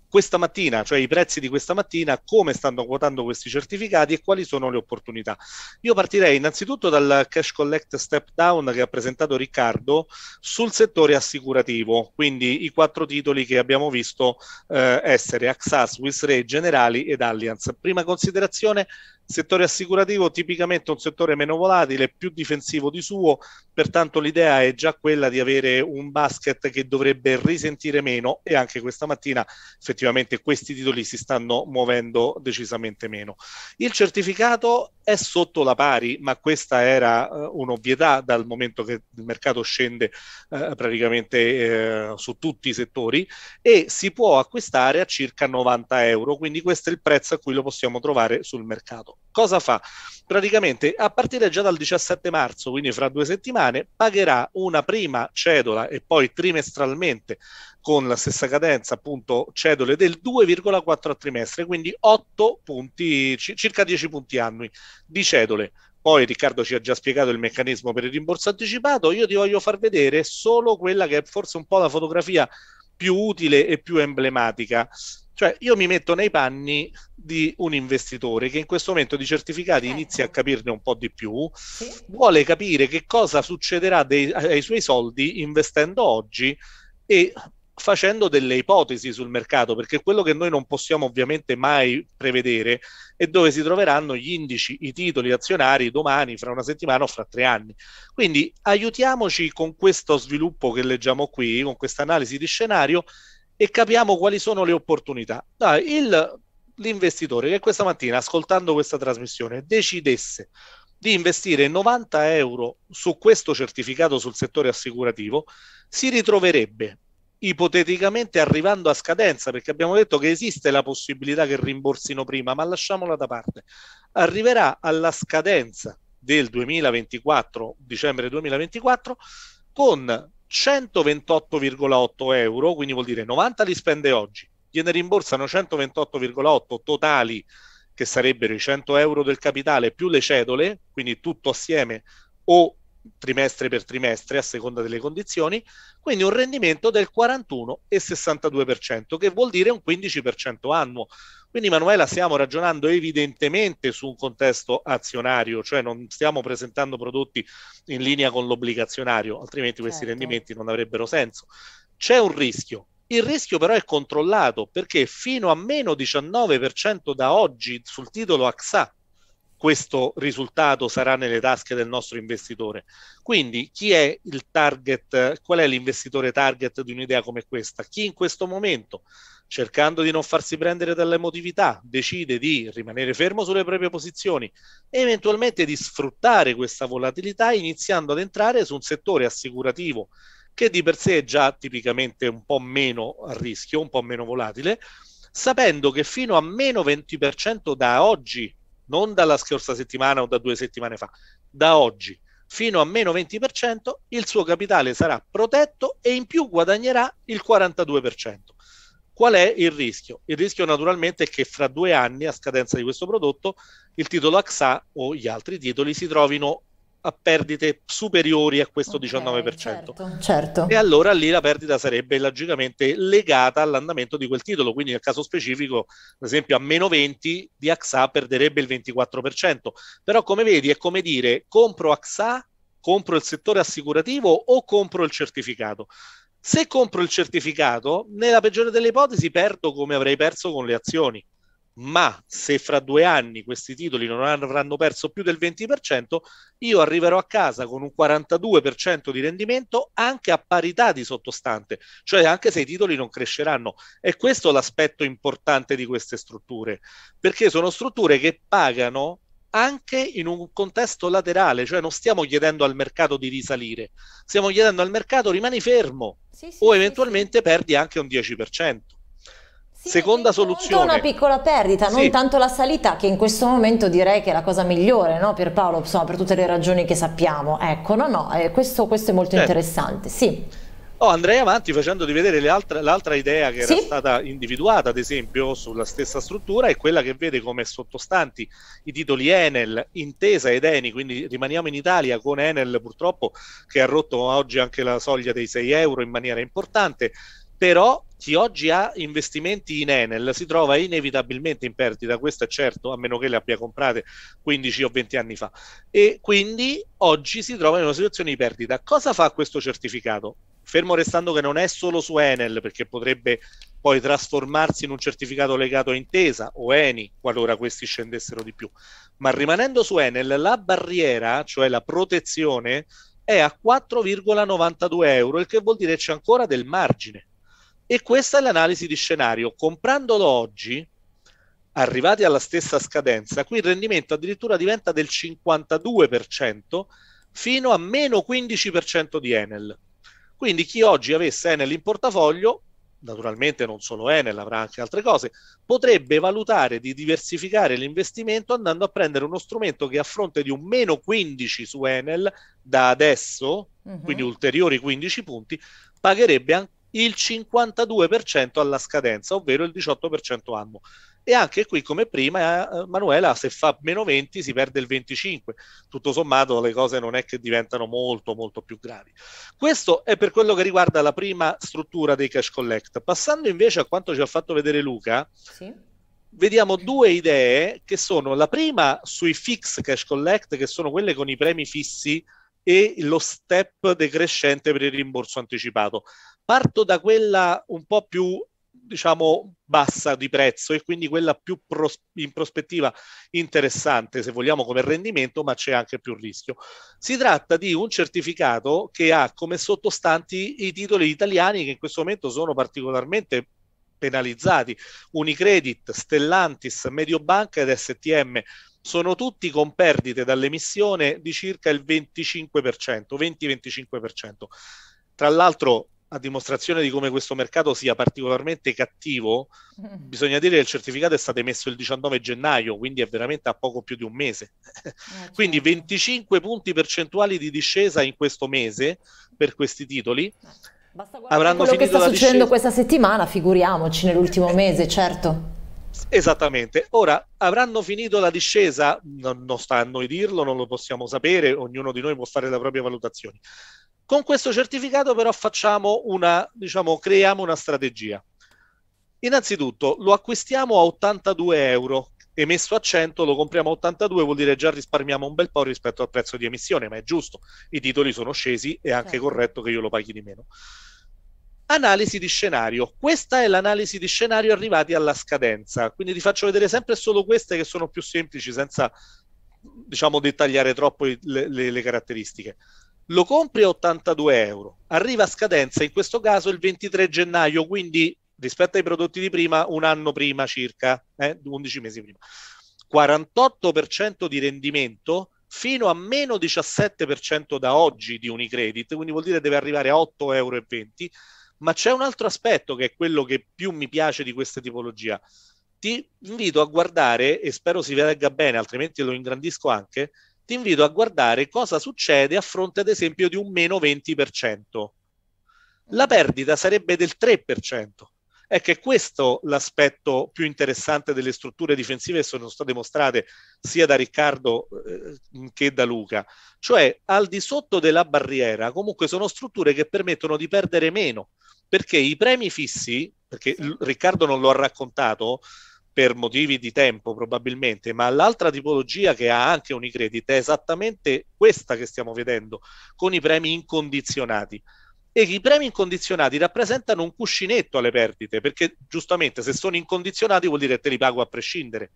questa mattina, cioè i prezzi di questa mattina, come stanno quotando questi certificati e quali sono le opportunità. Io partirei innanzitutto dal cash collect step down che ha presentato Riccardo sul settore assicurativo, quindi i quattro titoli che abbiamo visto eh, essere AXA, Swiss Re, Generali ed Allianz. Prima considerazione, Settore assicurativo tipicamente un settore meno volatile, più difensivo di suo, pertanto l'idea è già quella di avere un basket che dovrebbe risentire meno e anche questa mattina effettivamente questi titoli si stanno muovendo decisamente meno. Il certificato è sotto la pari, ma questa era uh, un'ovvietà dal momento che il mercato scende uh, praticamente uh, su tutti i settori e si può acquistare a circa 90 euro, quindi questo è il prezzo a cui lo possiamo trovare sul mercato. Cosa fa? Praticamente a partire già dal 17 marzo, quindi fra due settimane, pagherà una prima cedola e poi trimestralmente con la stessa cadenza, appunto, cedole del 2,4 a trimestre, quindi 8 punti, circa 10 punti annui di cedole. Poi Riccardo ci ha già spiegato il meccanismo per il rimborso anticipato, io ti voglio far vedere solo quella che è forse un po' la fotografia più utile e più emblematica. Cioè, io mi metto nei panni di un investitore che in questo momento di certificati certo. inizia a capirne un po' di più, sì. vuole capire che cosa succederà dei, ai suoi soldi investendo oggi e facendo delle ipotesi sul mercato, perché quello che noi non possiamo ovviamente mai prevedere è dove si troveranno gli indici, i titoli azionari domani, fra una settimana o fra tre anni. Quindi aiutiamoci con questo sviluppo che leggiamo qui, con questa analisi di scenario e capiamo quali sono le opportunità. Dai, il, l'investitore che questa mattina, ascoltando questa trasmissione, decidesse di investire 90 euro su questo certificato sul settore assicurativo, si ritroverebbe ipoteticamente arrivando a scadenza, perché abbiamo detto che esiste la possibilità che rimborsino prima, ma lasciamola da parte. Arriverà alla scadenza del 2024, dicembre 2024, con 128,8 euro, quindi vuol dire 90 li spende oggi, gliene rimborsano 128,8 totali, che sarebbero i 100 euro del capitale più le cedole, quindi tutto assieme o trimestre per trimestre a seconda delle condizioni, quindi un rendimento del 41,62%, che vuol dire un 15% annuo. Quindi Manuela stiamo ragionando evidentemente su un contesto azionario, cioè non stiamo presentando prodotti in linea con l'obbligazionario, altrimenti questi certo. rendimenti non avrebbero senso. C'è un rischio, il rischio però è controllato perché fino a meno 19% da oggi sul titolo AXA questo risultato sarà nelle tasche del nostro investitore. Quindi chi è il target, qual è l'investitore target di un'idea come questa? Chi in questo momento, cercando di non farsi prendere dall'emotività, decide di rimanere fermo sulle proprie posizioni e eventualmente di sfruttare questa volatilità iniziando ad entrare su un settore assicurativo che di per sé è già tipicamente un po' meno a rischio, un po' meno volatile, sapendo che fino a meno 20% da oggi non dalla scorsa settimana o da due settimane fa, da oggi fino a meno 20%, il suo capitale sarà protetto e in più guadagnerà il 42%. Qual è il rischio? Il rischio naturalmente è che fra due anni, a scadenza di questo prodotto, il titolo AXA o gli altri titoli si trovino a perdite superiori a questo Ok, 19%. certo, certo. E allora lì la perdita sarebbe logicamente legata all'andamento di quel titolo, quindi nel caso specifico, ad esempio a meno 20 di AXA perderebbe il 24%, però come vedi è come dire compro AXA, compro il settore assicurativo o compro il certificato. Se compro il certificato, nella peggiore delle ipotesi perdo come avrei perso con le azioni ma se fra due anni questi titoli non avranno perso più del 20%, io arriverò a casa con un 42% di rendimento anche a parità di sottostante, cioè anche se i titoli non cresceranno. E questo è l'aspetto importante di queste strutture, perché sono strutture che pagano anche in un contesto laterale, cioè non stiamo chiedendo al mercato di risalire, stiamo chiedendo al mercato rimani fermo Sì, sì, o sì, eventualmente perdi anche un 10%. Sì, Seconda soluzione. una piccola perdita, non Sì. tanto la salita, che in questo momento direi che è la cosa migliore, no Pierpaolo? Insomma, per tutte le ragioni che sappiamo. Ecco, no, no, eh, questo, questo è molto Certo. interessante. Sì, Oh, andrei avanti facendoti vedere l'altra idea che era Sì. stata individuata, ad esempio, sulla stessa struttura, è quella che vede come sottostanti i titoli Enel, Intesa ed Eni, quindi rimaniamo in Italia con Enel purtroppo che ha rotto oggi anche la soglia dei 6 euro in maniera importante, però chi oggi ha investimenti in Enel si trova inevitabilmente in perdita, questo è certo, a meno che le abbia comprate 15 o 20 anni fa, e quindi oggi si trova in una situazione di perdita. Cosa fa questo certificato? Fermo restando che non è solo su Enel, perché potrebbe poi trasformarsi in un certificato legato a Intesa o Eni, qualora questi scendessero di più. Ma rimanendo su Enel, la barriera, cioè la protezione, è a 4,92 euro, il che vuol dire c'è ancora del margine. E questa è l'analisi di scenario. Comprandolo oggi, arrivati alla stessa scadenza, qui il rendimento addirittura diventa del 52% fino a meno 15% di Enel. Quindi chi oggi avesse Enel in portafoglio, naturalmente non solo Enel, avrà anche altre cose, potrebbe valutare di diversificare l'investimento andando a prendere uno strumento che a fronte di un meno 15 su Enel da adesso, Mhm. quindi ulteriori 15 punti, pagherebbe il 52% alla scadenza, ovvero il 18% annuo. E anche qui, come prima, eh, Manuela, se fa meno 20 si perde il 25. Tutto sommato le cose non è che diventano molto, molto più gravi. Questo è per quello che riguarda la prima struttura dei cash collect. Passando invece a quanto ci ha fatto vedere Luca, Sì. vediamo due idee che sono la prima sui fix cash collect, che sono quelle con i premi fissi e lo step decrescente per il rimborso anticipato. Parto da quella un po' più diciamo bassa di prezzo e quindi quella più pros- in prospettiva interessante se vogliamo come rendimento ma c'è anche più rischio si tratta di un certificato che ha come sottostanti i titoli italiani che in questo momento sono particolarmente penalizzati Unicredit, Stellantis, Mediobanca ed STM sono tutti con perdite dall'emissione di circa il 25%, 20-25%. Tra l'altro, a dimostrazione di come questo mercato sia particolarmente cattivo, bisogna dire che il certificato è stato emesso il 19 gennaio, quindi è veramente a poco più di un mese. Eh, Quindi certo. 25 punti percentuali di discesa in questo mese per questi titoli. Basta avranno quello che sta succedendo discesa. questa settimana, figuriamoci nell'ultimo mese, certo. Esattamente. Ora avranno finito la discesa, non, non sta a noi dirlo, non lo possiamo sapere, ognuno di noi può fare le proprie valutazioni. Con questo certificato però facciamo una, diciamo, creiamo una strategia. Innanzitutto lo acquistiamo a 82 euro, emesso a 100 lo compriamo a 82, vuol dire già risparmiamo un bel po' rispetto al prezzo di emissione, ma è giusto, i titoli sono scesi, è anche Certo. corretto che io lo paghi di meno. Analisi di scenario. Questa è l'analisi di scenario arrivati alla scadenza. Quindi ti faccio vedere sempre solo queste che sono più semplici senza diciamo dettagliare troppo le, le- le caratteristiche. Lo compri a 82 euro, arriva a scadenza in questo caso il 23 gennaio, quindi rispetto ai prodotti di prima, un anno prima circa, eh, 11 mesi prima. 48% di rendimento fino a meno 17% da oggi di Unicredit, quindi vuol dire deve arrivare a 8,20 euro. Ma c'è un altro aspetto che è quello che più mi piace di questa tipologia. Ti invito a guardare, e spero si legga bene, altrimenti lo ingrandisco anche, ti invito a guardare cosa succede a fronte, ad esempio, di un meno 20%. La perdita sarebbe del 3%. è che questo l'aspetto più interessante delle strutture difensive che sono state mostrate sia da Riccardo eh, che da Luca, cioè al di sotto della barriera comunque sono strutture che permettono di perdere meno, perché i premi fissi, perché Riccardo non lo ha raccontato, per motivi di tempo probabilmente, ma l'altra tipologia che ha anche Unicredit è esattamente questa che stiamo vedendo, con i premi incondizionati. E i premi incondizionati rappresentano un cuscinetto alle perdite, perché giustamente se sono incondizionati vuol dire che te li pago a prescindere.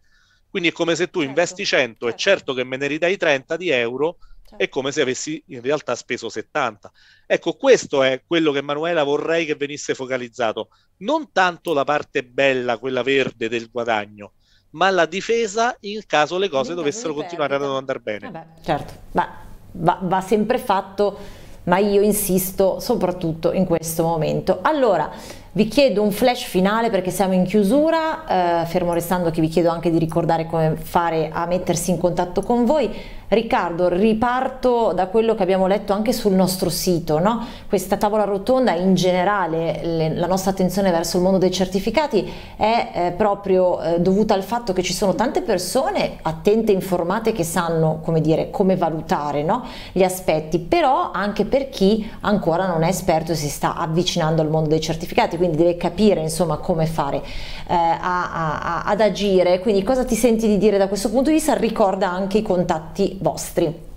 Quindi è come se tu certo, investi 100 certo. e certo che me ne ridai 30 di euro, è come se avessi in realtà speso 70. Ecco, questo è quello che Manuela vorrei che venisse focalizzato, non tanto la parte bella, quella verde del guadagno, ma la difesa in caso le cose dovessero continuare a non andare bene. Vabbè, certo, ma va, va sempre fatto, ma io insisto soprattutto in questo momento. Allora, vi chiedo un flash finale perché siamo in chiusura, eh, fermo restando che vi chiedo anche di ricordare come fare a mettersi in contatto con voi. Riccardo, riparto da quello che abbiamo letto anche sul nostro sito, no? questa tavola rotonda in generale, le, la nostra attenzione verso il mondo dei certificati è eh, proprio eh, dovuta al fatto che ci sono tante persone attente, informate, che sanno come, dire, come valutare no? gli aspetti, però anche per chi ancora non è esperto e si sta avvicinando al mondo dei certificati, quindi deve capire insomma come fare eh, a, a, ad agire, quindi cosa ti senti di dire da questo punto di vista? Ricorda anche i contatti vostri.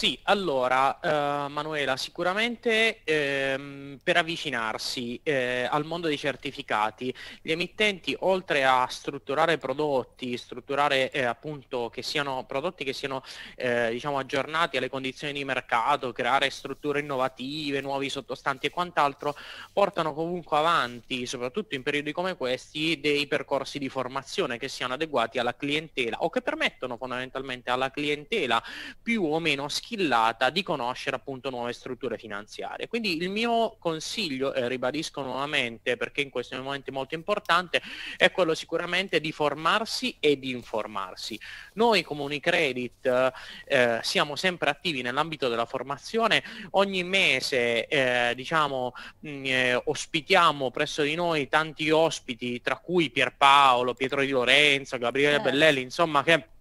Sì, allora eh, Manuela, sicuramente ehm, per avvicinarsi eh, al mondo dei certificati, gli emittenti oltre a strutturare prodotti, strutturare eh, appunto che siano prodotti che siano eh, diciamo aggiornati alle condizioni di mercato, creare strutture innovative, nuovi sottostanti e quant'altro, portano comunque avanti, soprattutto in periodi come questi, dei percorsi di formazione che siano adeguati alla clientela o che permettono fondamentalmente alla clientela più o meno schierata skillata di conoscere appunto nuove strutture finanziarie. Quindi il mio consiglio, eh, ribadisco nuovamente perché in questo momento è molto importante, è quello sicuramente di formarsi e di informarsi. Noi come Unicredit eh, siamo sempre attivi nell'ambito della formazione, ogni mese eh, diciamo mh, mm, eh, ospitiamo presso di noi tanti ospiti, tra cui Pierpaolo, Pietro Di Lorenzo, Gabriele certo. Bellelli, insomma che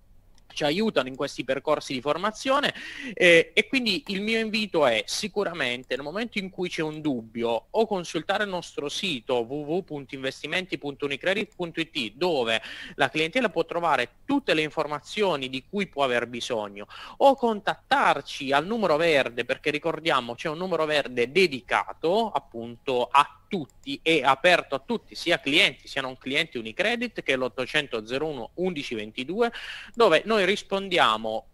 ci aiutano in questi percorsi di formazione eh, e quindi il mio invito è sicuramente nel momento in cui c'è un dubbio o consultare il nostro sito www.investimenti.unicredit.it dove la clientela può trovare tutte le informazioni di cui può aver bisogno o contattarci al numero verde perché ricordiamo c'è un numero verde dedicato appunto a tutti e aperto a tutti, sia clienti, sia non clienti Unicredit, che è l'800 01 11 22, dove noi rispondiamo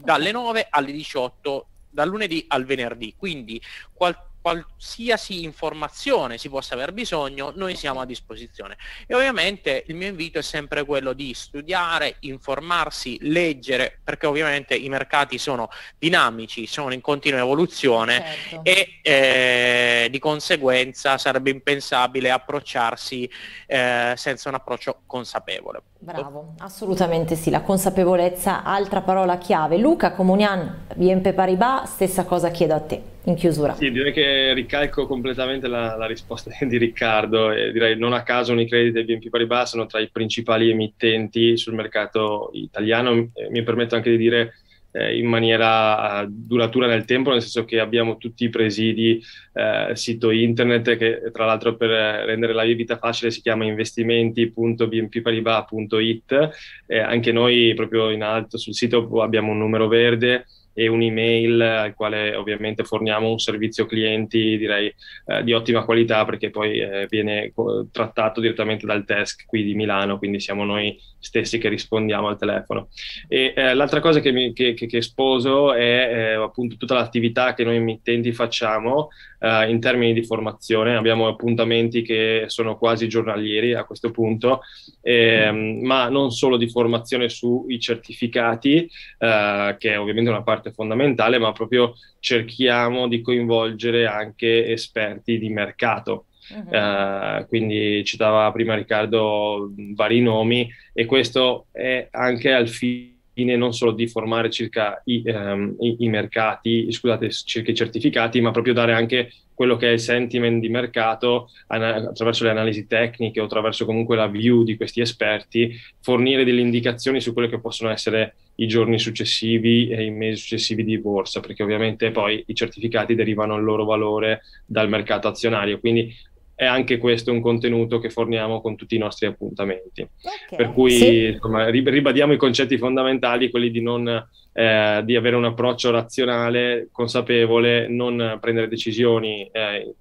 dalle 9 alle 18, dal lunedì al venerdì. Quindi qual- qualsiasi informazione si possa aver bisogno, noi siamo a disposizione. E ovviamente il mio invito è sempre quello di studiare, informarsi, leggere, perché ovviamente i mercati sono dinamici, sono in continua evoluzione certo. e eh, di conseguenza sarebbe impensabile approcciarsi eh, senza un approccio consapevole. Bravo, assolutamente sì, la consapevolezza, altra parola chiave. Luca Comunian, BNP Paribas, stessa cosa chiedo a te in chiusura. Sì, direi che ricalco completamente la, la risposta di Riccardo e direi non a caso Unicredit e BNP Paribas sono tra i principali emittenti sul mercato italiano, mi permetto anche di dire eh, in maniera uh, duratura nel tempo, nel senso che abbiamo tutti i presidi, eh, sito internet che tra l'altro per rendere la vita facile si chiama investimenti.bnpparibas.it, eh, anche noi proprio in alto sul sito abbiamo un numero verde e un'email al quale ovviamente forniamo un servizio clienti direi eh, di ottima qualità perché poi eh, viene trattato direttamente dal desk qui di Milano, quindi siamo noi stessi che rispondiamo al telefono. E eh, l'altra cosa che, mi, che, che, che sposo è eh, appunto tutta l'attività che noi emittenti facciamo eh, in termini di formazione. Abbiamo appuntamenti che sono quasi giornalieri a questo punto, ehm, ma non solo di formazione sui certificati, eh, che è ovviamente una parte fondamentale, ma proprio cerchiamo di coinvolgere anche esperti di mercato. Uh-huh. Uh, quindi citava prima Riccardo vari nomi e questo è anche al fine non solo di formare circa i, ehm, i, i mercati, scusate, circa i certificati, ma proprio dare anche quello che è il sentiment di mercato attraverso le analisi tecniche o attraverso comunque la view di questi esperti, fornire delle indicazioni su quello che possono essere i giorni successivi e i mesi successivi di borsa, perché ovviamente poi i certificati derivano il loro valore dal mercato azionario. Quindi è anche questo un contenuto che forniamo con tutti i nostri appuntamenti. Okay, per cui sì. insomma, ribadiamo i concetti fondamentali, quelli di non eh, di avere un approccio razionale, consapevole, non prendere decisioni eh,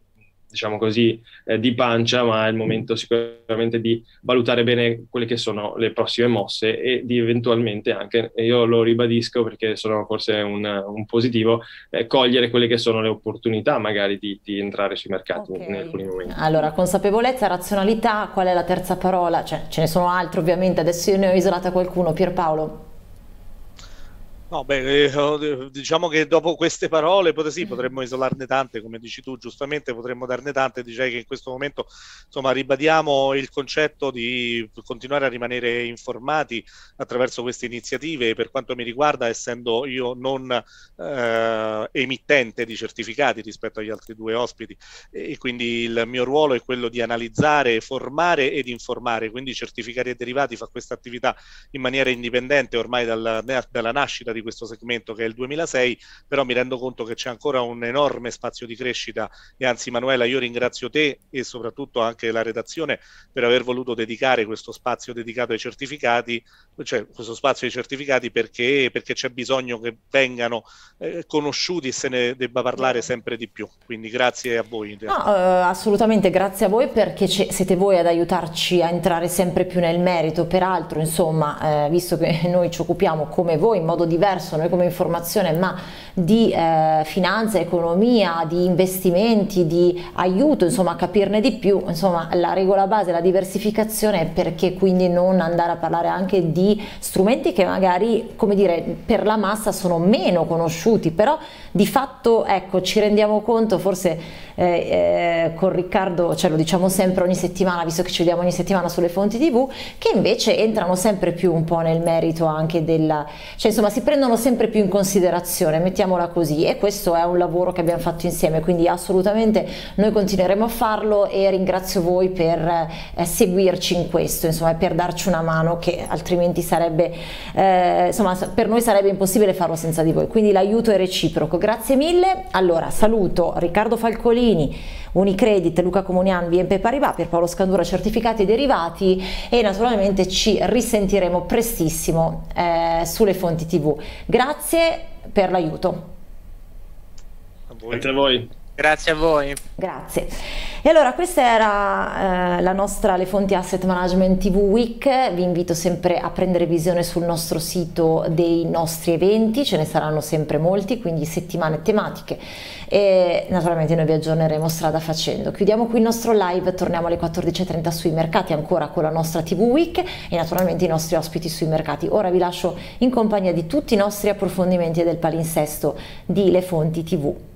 diciamo così, eh, di pancia, ma è il momento sicuramente di valutare bene quelle che sono le prossime mosse e di eventualmente anche, io lo ribadisco perché sono forse un, un positivo, eh, cogliere quelle che sono le opportunità magari di, di entrare sui mercati okay. in alcuni momenti. Allora, consapevolezza, razionalità, qual è la terza parola? Cioè, ce ne sono altre ovviamente, adesso io ne ho isolata qualcuno, Pierpaolo. No, beh, eh, diciamo che dopo queste parole sì, potremmo isolarne tante, come dici tu, giustamente potremmo darne tante. Direi che in questo momento insomma, ribadiamo il concetto di continuare a rimanere informati attraverso queste iniziative. Per quanto mi riguarda, essendo io non eh, emittente di certificati rispetto agli altri due ospiti, e quindi il mio ruolo è quello di analizzare, formare ed informare. Quindi certificati e derivati fa questa attività in maniera indipendente ormai dalla, dalla nascita di questo segmento che è il 2006, però mi rendo conto che c'è ancora un enorme spazio di crescita. E anzi Manuela io ringrazio te e soprattutto anche la redazione per aver voluto dedicare questo spazio dedicato ai certificati, cioè questo spazio ai certificati perché, perché c'è bisogno che vengano eh, conosciuti e se ne debba parlare sempre di più. Quindi grazie a voi. No, uh, assolutamente grazie a voi perché siete voi ad aiutarci a entrare sempre più nel merito. Peraltro, insomma, eh, visto che noi ci occupiamo come voi in modo diverso noi come informazione, ma di eh, finanza, economia, di investimenti, di aiuto, insomma a capirne di più, insomma la regola base, la diversificazione perché quindi non andare a parlare anche di strumenti che magari, come dire, per la massa sono meno conosciuti, però di fatto ecco ci rendiamo conto forse eh, eh, con Riccardo, cioè lo diciamo sempre ogni settimana, visto che ci vediamo ogni settimana sulle fonti tv, che invece entrano sempre più un po' nel merito anche della, cioè insomma si prendono sempre più in considerazione, mettiamola così, e questo è un lavoro che abbiamo fatto insieme, quindi assolutamente noi continueremo a farlo e ringrazio voi per eh, seguirci in questo, insomma, per darci una mano che altrimenti sarebbe, eh, insomma, per noi sarebbe impossibile farlo senza di voi, quindi l'aiuto è reciproco. Grazie mille. Allora, saluto Riccardo Falcolini, Unicredit, Luca Comunian, BNP Paribas, Pierpaolo Scandura, certificati e derivati e naturalmente ci risentiremo prestissimo eh, sulle fonti TV. Grazie per l'aiuto. Grazie a voi. Grazie a voi. Grazie. E allora questa era eh, la nostra Le Fonti Asset Management TV Week, vi invito sempre a prendere visione sul nostro sito dei nostri eventi, ce ne saranno sempre molti, quindi settimane tematiche e naturalmente noi vi aggiorneremo strada facendo. Chiudiamo qui il nostro live, torniamo alle 14.30 sui mercati ancora con la nostra TV Week e naturalmente i nostri ospiti sui mercati. Ora vi lascio in compagnia di tutti i nostri approfondimenti del palinsesto di Le Fonti TV.